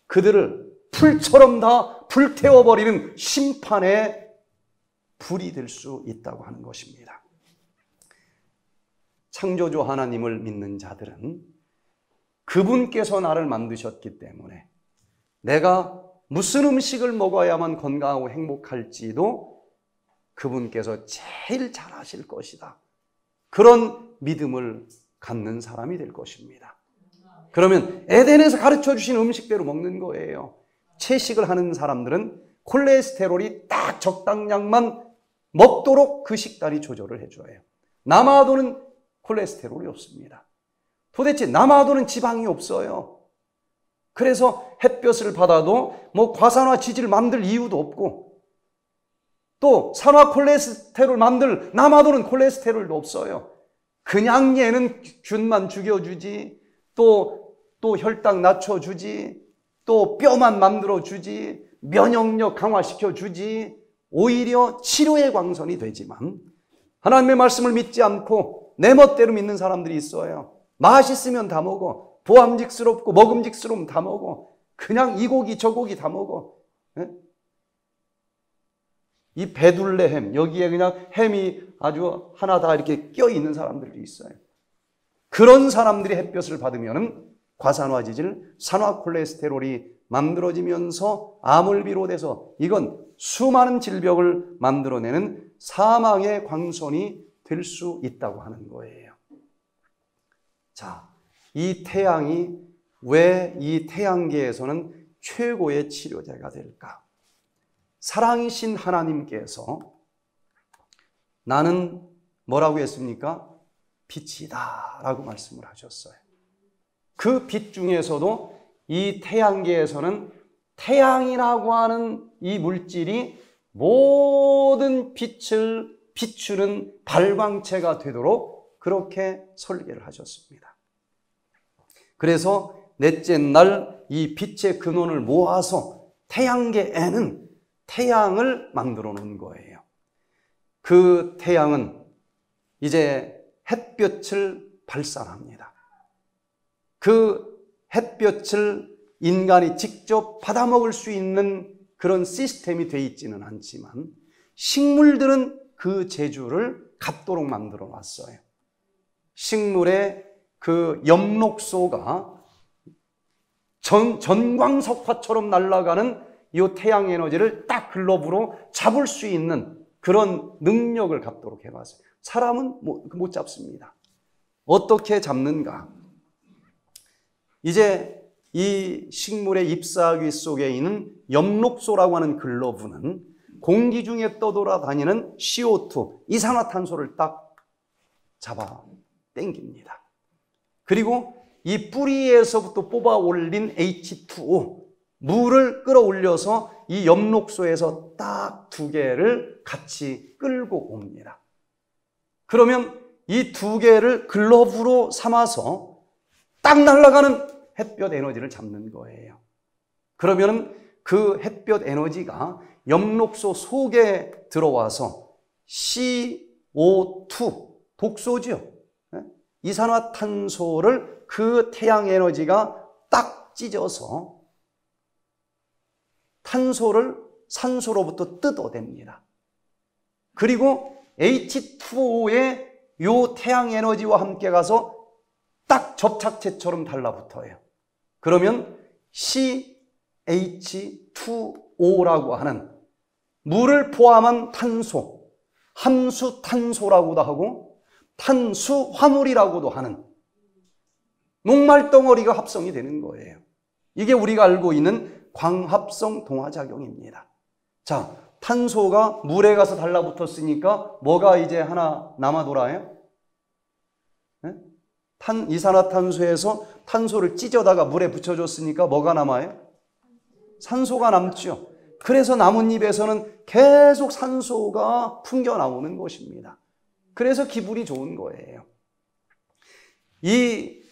그들을 풀처럼 다 불태워 버리는 심판의 불이 될 수 있다고 하는 것입니다. 창조주 하나님을 믿는 자들은 그분께서 나를 만드셨기 때문에 내가 무슨 음식을 먹어야만 건강하고 행복할지도 그분께서 제일 잘 아실 것이다. 그런 믿음을 갖는 사람이 될 것입니다. 그러면 에덴에서 가르쳐 주신 음식대로 먹는 거예요. 채식을 하는 사람들은 콜레스테롤이 딱 적당량만 먹도록 그 식단이 조절을 해줘요. 남아도는 콜레스테롤이 없습니다. 도대체 남아도는 지방이 없어요. 그래서 햇볕을 받아도 뭐 과산화 지질 만들 이유도 없고 또 산화 콜레스테롤 만들 남아도는 콜레스테롤도 없어요. 그냥 얘는 균만 죽여주지 또 또 혈당 낮춰주지 또 뼈만 만들어주지 면역력 강화시켜주지 오히려 치료의 광선이 되지만 하나님의 말씀을 믿지 않고 내 멋대로 믿는 사람들이 있어요. 맛있으면 다 먹어. 보암직스럽고 먹음직스러우면 다 먹어. 그냥 이 고기 저 고기 다 먹어. 예? 이 베둘레 햄 여기에 그냥 햄이 아주 하나 다 이렇게 껴 있는 사람들도 있어요. 그런 사람들이 햇볕을 받으면 과산화지질, 산화 콜레스테롤이 만들어지면서 암을 비롯해서 이건 수많은 질병을 만들어내는 사망의 광선이 될 수 있다고 하는 거예요. 자, 이 태양이 왜 이 태양계에서는 최고의 치료제가 될까? 사랑이신 하나님께서 나는 뭐라고 했습니까? 빛이다 라고 말씀을 하셨어요. 그 빛 중에서도 이 태양계에서는 태양이라고 하는 이 물질이 모든 빛을 비추는 발광체가 되도록 그렇게 설계를 하셨습니다. 그래서 넷째 날 이 빛의 근원을 모아서 태양계에는 태양을 만들어 놓은 거예요. 그 태양은 이제 햇볕을 발산합니다. 그 햇볕을 인간이 직접 받아먹을 수 있는 그런 시스템이 되어 있지는 않지만 식물들은 그 재주를 갖도록 만들어 놨어요. 식물의 그 엽록소가 전, 전광석화처럼 날아가는 이 태양 에너지를 딱 글러브로 잡을 수 있는 그런 능력을 갖도록 해봤어요. 사람은 못, 못 잡습니다. 어떻게 잡는가? 이제 이 식물의 잎사귀 속에 있는 엽록소라고 하는 글러브는 공기 중에 떠돌아다니는 CO2, 이산화탄소를 딱 잡아 땡깁니다. 그리고 이 뿌리에서부터 뽑아 올린 H2O, 물을 끌어올려서 이 엽록소에서 딱 두 개를 같이 끌고 옵니다. 그러면 이 두 개를 글러브로 삼아서 딱 날아가는 햇볕 에너지를 잡는 거예요. 그러면 그 햇볕 에너지가 엽록소 속에 들어와서 CO2, 독소죠. 이산화탄소를 그 태양 에너지가 딱 찢어서 탄소를 산소로부터 뜯어냅니다. 그리고 H2O의 요 태양 에너지와 함께 가서 딱 접착체처럼 달라붙어요. 그러면 CH2O라고 하는 물을 포함한 탄소, 함수 탄소라고도 하고 탄수 화물이라고도 하는 녹말 덩어리가 합성이 되는 거예요. 이게 우리가 알고 있는 광합성 동화작용입니다. 자, 탄소가 물에 가서 달라붙었으니까 뭐가 이제 하나 남아 돌아요? 네? 탄, 이산화탄소에서 탄소를 찢어다가 물에 붙여줬으니까 뭐가 남아요? 산소가 남죠. 그래서 나뭇잎에서는 계속 산소가 풍겨 나오는 것입니다. 그래서 기분이 좋은 거예요. 이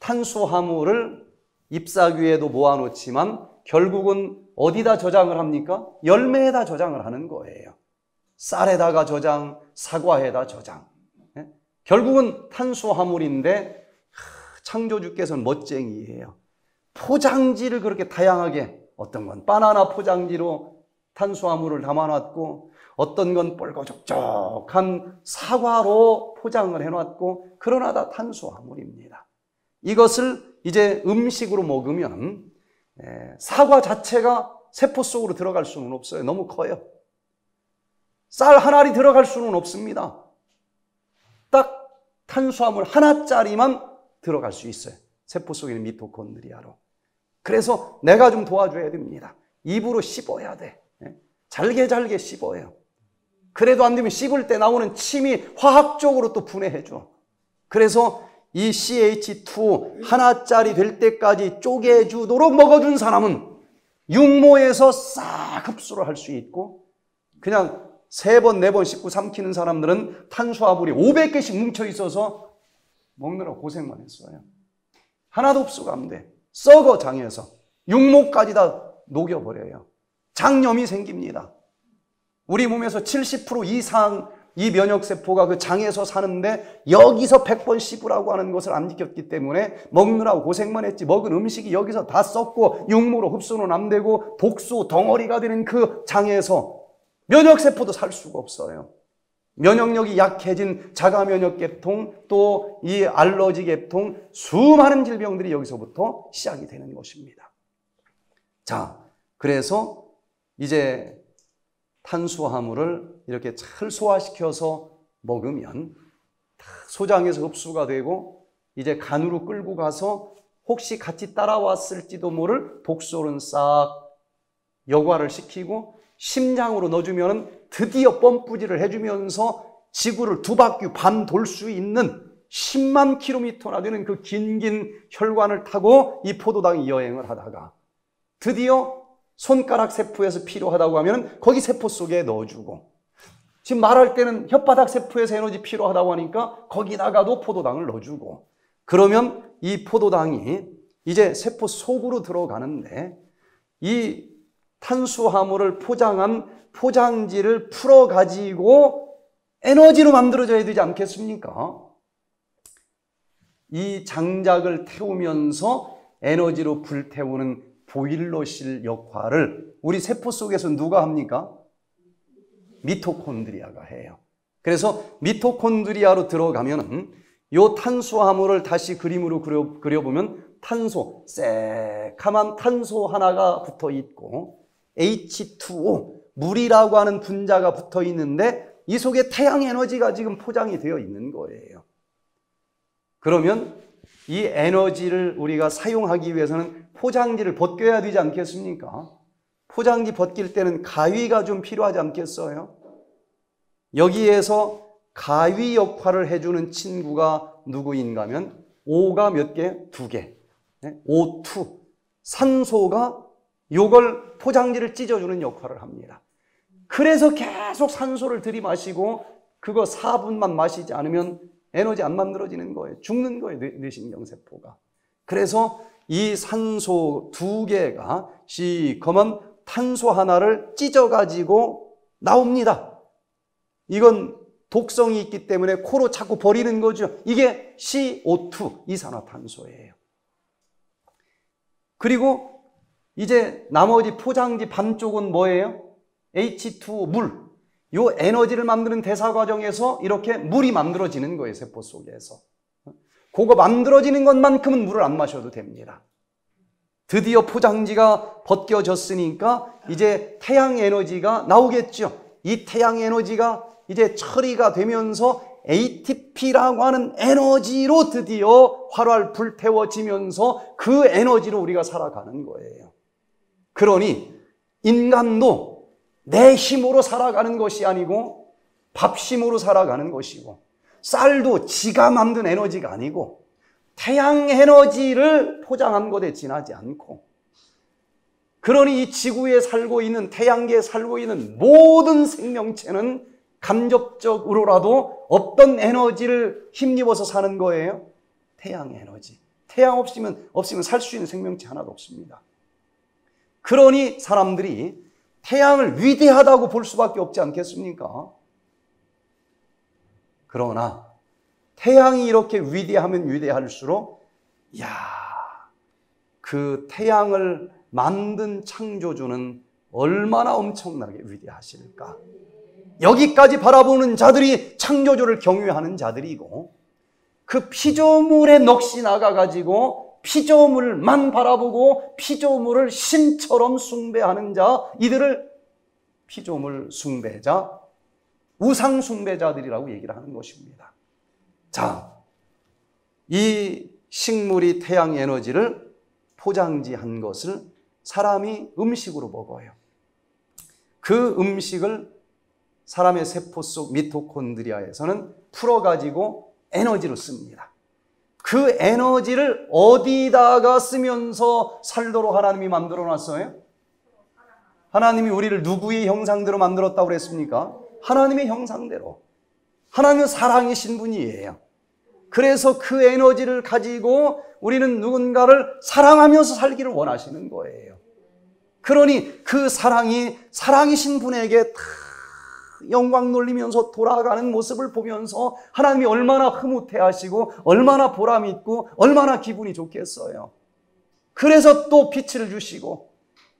탄수화물을 잎사귀에도 모아놓지만 결국은 어디다 저장을 합니까? 열매에다 저장을 하는 거예요. 쌀에다가 저장, 사과에다 저장. 예? 결국은 탄수화물인데 창조주께서는 멋쟁이에요. 포장지를 그렇게 다양하게 어떤 건 바나나 포장지로 탄수화물을 담아놨고 어떤 건 뻘거족족한 사과로 포장을 해놨고 그러나 다 탄수화물입니다. 이것을 이제 음식으로 먹으면 사과 자체가 세포 속으로 들어갈 수는 없어요. 너무 커요. 쌀 한 알이 들어갈 수는 없습니다. 딱 탄수화물 하나짜리만 들어갈 수 있어요. 세포 속에 있는 미토콘드리아로. 그래서 내가 좀 도와줘야 됩니다. 입으로 씹어야 돼. 잘게 잘게 씹어요. 그래도 안 되면 씹을 때 나오는 침이 화학적으로 또 분해해줘. 그래서 이 CH2 하나짜리 될 때까지 쪼개주도록 먹어준 사람은 육모에서 싹 흡수를 할 수 있고 그냥 세 번, 네 번 씹고 삼키는 사람들은 탄수화물이 500개씩 뭉쳐 있어서 먹느라 고생만 했어요. 하나도 흡수가 안 돼. 썩어 장에서. 육모까지 다 녹여버려요. 장염이 생깁니다. 우리 몸에서 70% 이상 이 면역세포가 그 장에서 사는데 여기서 100번 씹으라고 하는 것을 안 지켰기 때문에 먹느라고 고생만 했지 먹은 음식이 여기서 다 썩고 육모로 흡수는 안 되고 독소 덩어리가 되는 그 장에서 면역세포도 살 수가 없어요. 면역력이 약해진 자가 면역 계통 또 이 알러지 계통 수많은 질병들이 여기서부터 시작이 되는 것입니다. 자, 그래서 이제 탄수화물을 이렇게 잘 소화시켜서 먹으면 소장에서 흡수가 되고 이제 간으로 끌고 가서 혹시 같이 따라왔을지도 모를 독소는 싹 여과를 시키고 심장으로 넣어주면 드디어 펌프질을 해주면서 지구를 두 바퀴 반 돌 수 있는 10만 킬로미터나 되는 그 긴긴 혈관을 타고 이 포도당이 여행을 하다가 드디어 손가락 세포에서 필요하다고 하면 거기 세포 속에 넣어주고 지금 말할 때는 혓바닥 세포에서 에너지 필요하다고 하니까 거기다가도 포도당을 넣어주고 그러면 이 포도당이 이제 세포 속으로 들어가는데 이 탄수화물을 포장한 포장지를 풀어 가지고 에너지로 만들어져야 되지 않겠습니까? 이 장작을 태우면서 에너지로 불태우는 보일러실 역할을 우리 세포 속에서 누가 합니까? 미토콘드리아가 해요. 그래서 미토콘드리아로 들어가면은 요 탄수화물을 다시 그림으로 그려, 그려보면 탄소, 새카만 탄소 하나가 붙어 있고 H2O, 물이라고 하는 분자가 붙어 있는데 이 속에 태양 에너지가 지금 포장이 되어 있는 거예요. 그러면 이 에너지를 우리가 사용하기 위해서는 포장지를 벗겨야 되지 않겠습니까? 포장지 벗길 때는 가위가 좀 필요하지 않겠어요? 여기에서 가위 역할을 해주는 친구가 누구인가 하면 O가 몇 개? 두 개. O2. 산소가 요걸 포장지를 찢어주는 역할을 합니다. 그래서 계속 산소를 들이마시고 그거 4분만 마시지 않으면 에너지 안 만들어지는 거예요. 죽는 거예요. 뇌신경세포가. 그래서 이 산소 두 개가 시커먼 탄소 하나를 찢어가지고 나옵니다. 이건 독성이 있기 때문에 코로 자꾸 버리는 거죠. 이게 CO2, 이산화탄소예요. 그리고 이제 나머지 포장지 반쪽은 뭐예요? H2O, 물. 요 에너지를 만드는 대사 과정에서 이렇게 물이 만들어지는 거예요, 세포 속에서. 그거 만들어지는 것만큼은 물을 안 마셔도 됩니다. 드디어 포장지가 벗겨졌으니까 이제 태양 에너지가 나오겠죠. 이 태양 에너지가 이제 처리가 되면서 ATP라고 하는 에너지로 드디어 활활 불태워지면서 그 에너지로 우리가 살아가는 거예요. 그러니 인간도 내 힘으로 살아가는 것이 아니고 밥심으로 살아가는 것이고 쌀도 지가 만든 에너지가 아니고 태양 에너지를 포장한 것에 지나지 않고 그러니 이 지구에 살고 있는 태양계에 살고 있는 모든 생명체는 간접적으로라도 어떤 에너지를 힘입어서 사는 거예요? 태양 에너지. 태양 없으면 없으면 살 수 있는 생명체 하나도 없습니다. 그러니 사람들이 태양을 위대하다고 볼 수밖에 없지 않겠습니까? 그러나 태양이 이렇게 위대하면 위대할수록 야, 그 태양을 만든 창조주는 얼마나 엄청나게 위대하실까? 여기까지 바라보는 자들이 창조주를 경외하는 자들이고 그 피조물에 넋이 나가 가지고 피조물만 바라보고 피조물을 신처럼 숭배하는 자 이들을 피조물 숭배자 우상 숭배자들이라고 얘기를 하는 것입니다. 자, 이 식물이 태양 에너지를 포장지한 것을 사람이 음식으로 먹어요. 그 음식을 사람의 세포 속 미토콘드리아에서는 풀어가지고 에너지로 씁니다. 그 에너지를 어디다가 쓰면서 살도록 하나님이 만들어 놨어요? 하나님이 우리를 누구의 형상대로 만들었다고 그랬습니까? 하나님의 형상대로. 하나님은 사랑이신 분이에요. 그래서 그 에너지를 가지고 우리는 누군가를 사랑하면서 살기를 원하시는 거예요. 그러니 그 사랑이 사랑이신 분에게 다 영광 놀리면서 돌아가는 모습을 보면서 하나님이 얼마나 흐뭇해 하시고 얼마나 보람 있고 얼마나 기분이 좋겠어요. 그래서 또 빛을 주시고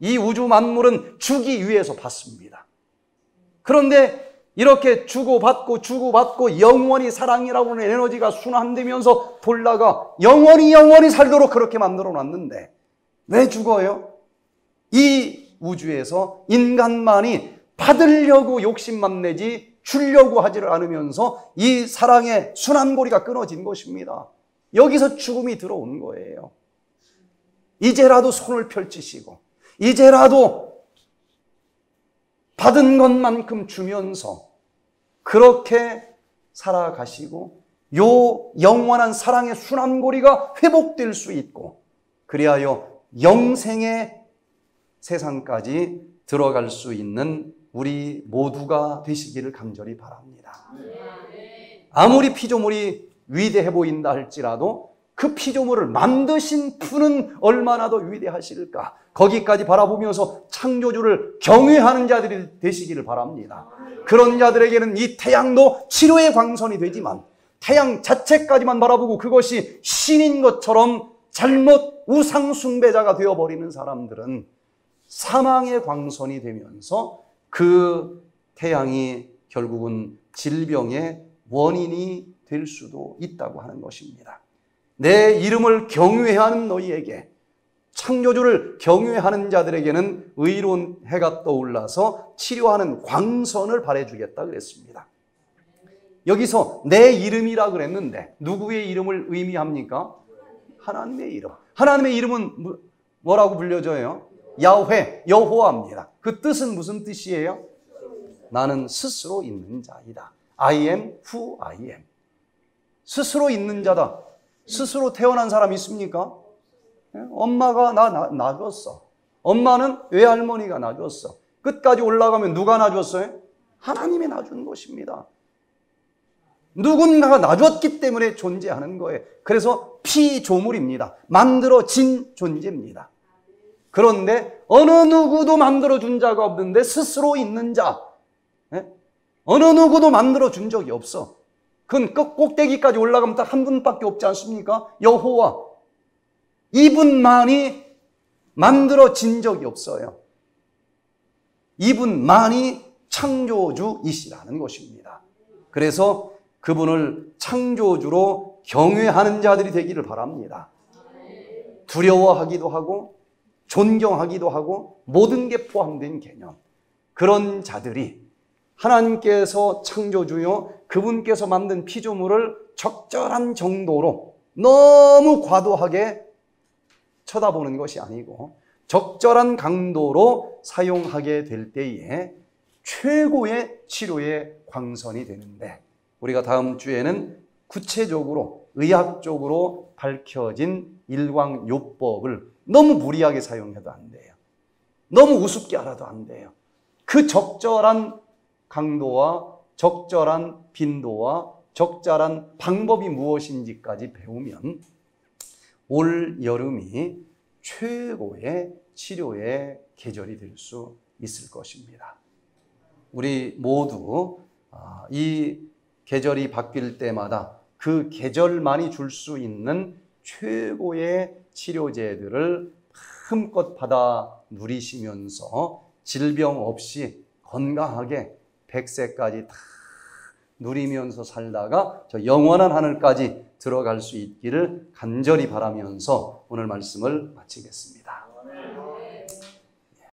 이 우주 만물은 주기 위해서 받습니다. 그런데 이렇게 주고받고 주고받고 영원히 사랑이라고 하는 에너지가 순환되면서 돌다가 영원히 영원히 살도록 그렇게 만들어 놨는데 왜 죽어요? 이 우주에서 인간만이 받으려고 욕심만 내지 주려고 하지를 않으면서 이 사랑의 순환고리가 끊어진 것입니다. 여기서 죽음이 들어온 거예요. 이제라도 손을 펼치시고, 이제라도 받은 것만큼 주면서 그렇게 살아가시고, 요 영원한 사랑의 순환고리가 회복될 수 있고, 그리하여 영생의 세상까지 들어갈 수 있는 우리 모두가 되시기를 간절히 바랍니다. 아무리 피조물이 위대해 보인다 할지라도 그 피조물을 만드신 분은 얼마나 더 위대하실까? 거기까지 바라보면서 창조주를 경외하는 자들이 되시기를 바랍니다. 그런 자들에게는 이 태양도 치료의 광선이 되지만 태양 자체까지만 바라보고 그것이 신인 것처럼 잘못 우상숭배자가 되어버리는 사람들은 사망의 광선이 되면서 그 태양이 결국은 질병의 원인이 될 수도 있다고 하는 것입니다. 내 이름을 경외하는 너희에게 창조주를 경외하는 자들에게는 의로운 해가 떠올라서 치료하는 광선을 발해주겠다 그랬습니다. 여기서 내 이름이라 그랬는데 누구의 이름을 의미합니까? 하나님의 이름. 하나님의 이름은 뭐라고 불려져요? 야훼, 여호와입니다. 그 뜻은 무슨 뜻이에요? 나는 스스로 있는 자이다. I am who I am. 스스로 있는 자다. 스스로 태어난 사람 있습니까? 예? 엄마가 나, 나, 놔줬어. 엄마는 외할머니가 놔줬어. 끝까지 올라가면 누가 놔줬어요? 하나님이 놔준 것입니다. 누군가가 놔줬기 때문에 존재하는 거예요. 그래서 피조물입니다. 만들어진 존재입니다. 그런데 어느 누구도 만들어 준 자가 없는데 스스로 있는 자, 예? 어느 누구도 만들어 준 적이 없어. 그건 꼭대기까지 올라가면 딱 한 분밖에 없지 않습니까? 여호와. 이분만이 만들어진 적이 없어요. 이분만이 창조주이시라는 것입니다. 그래서 그분을 창조주로 경외하는 자들이 되기를 바랍니다. 두려워하기도 하고 존경하기도 하고 모든 게 포함된 개념. 그런 자들이 하나님께서 창조주요 그분께서 만든 피조물을 적절한 정도로 너무 과도하게 쳐다보는 것이 아니고 적절한 강도로 사용하게 될 때에 최고의 치료의 광선이 되는데 우리가 다음 주에는 구체적으로 의학적으로 밝혀진 일광요법을 너무 무리하게 사용해도 안 돼요. 너무 우습게 알아도 안 돼요. 그 적절한 강도와 적절한 빈도와 적절한 방법이 무엇인지까지 배우면 올 여름이 최고의 치료의 계절이 될 수 있을 것입니다. 우리 모두 아, 이 계절이 바뀔 때마다 그 계절만이 줄 수 있는 최고의 치료제들을 마음껏 받아 누리시면서 질병 없이 건강하게 100세까지 다 누리면서 살다가 저 영원한 하늘까지 들어갈 수 있기를 간절히 바라면서 오늘 말씀을 마치겠습니다.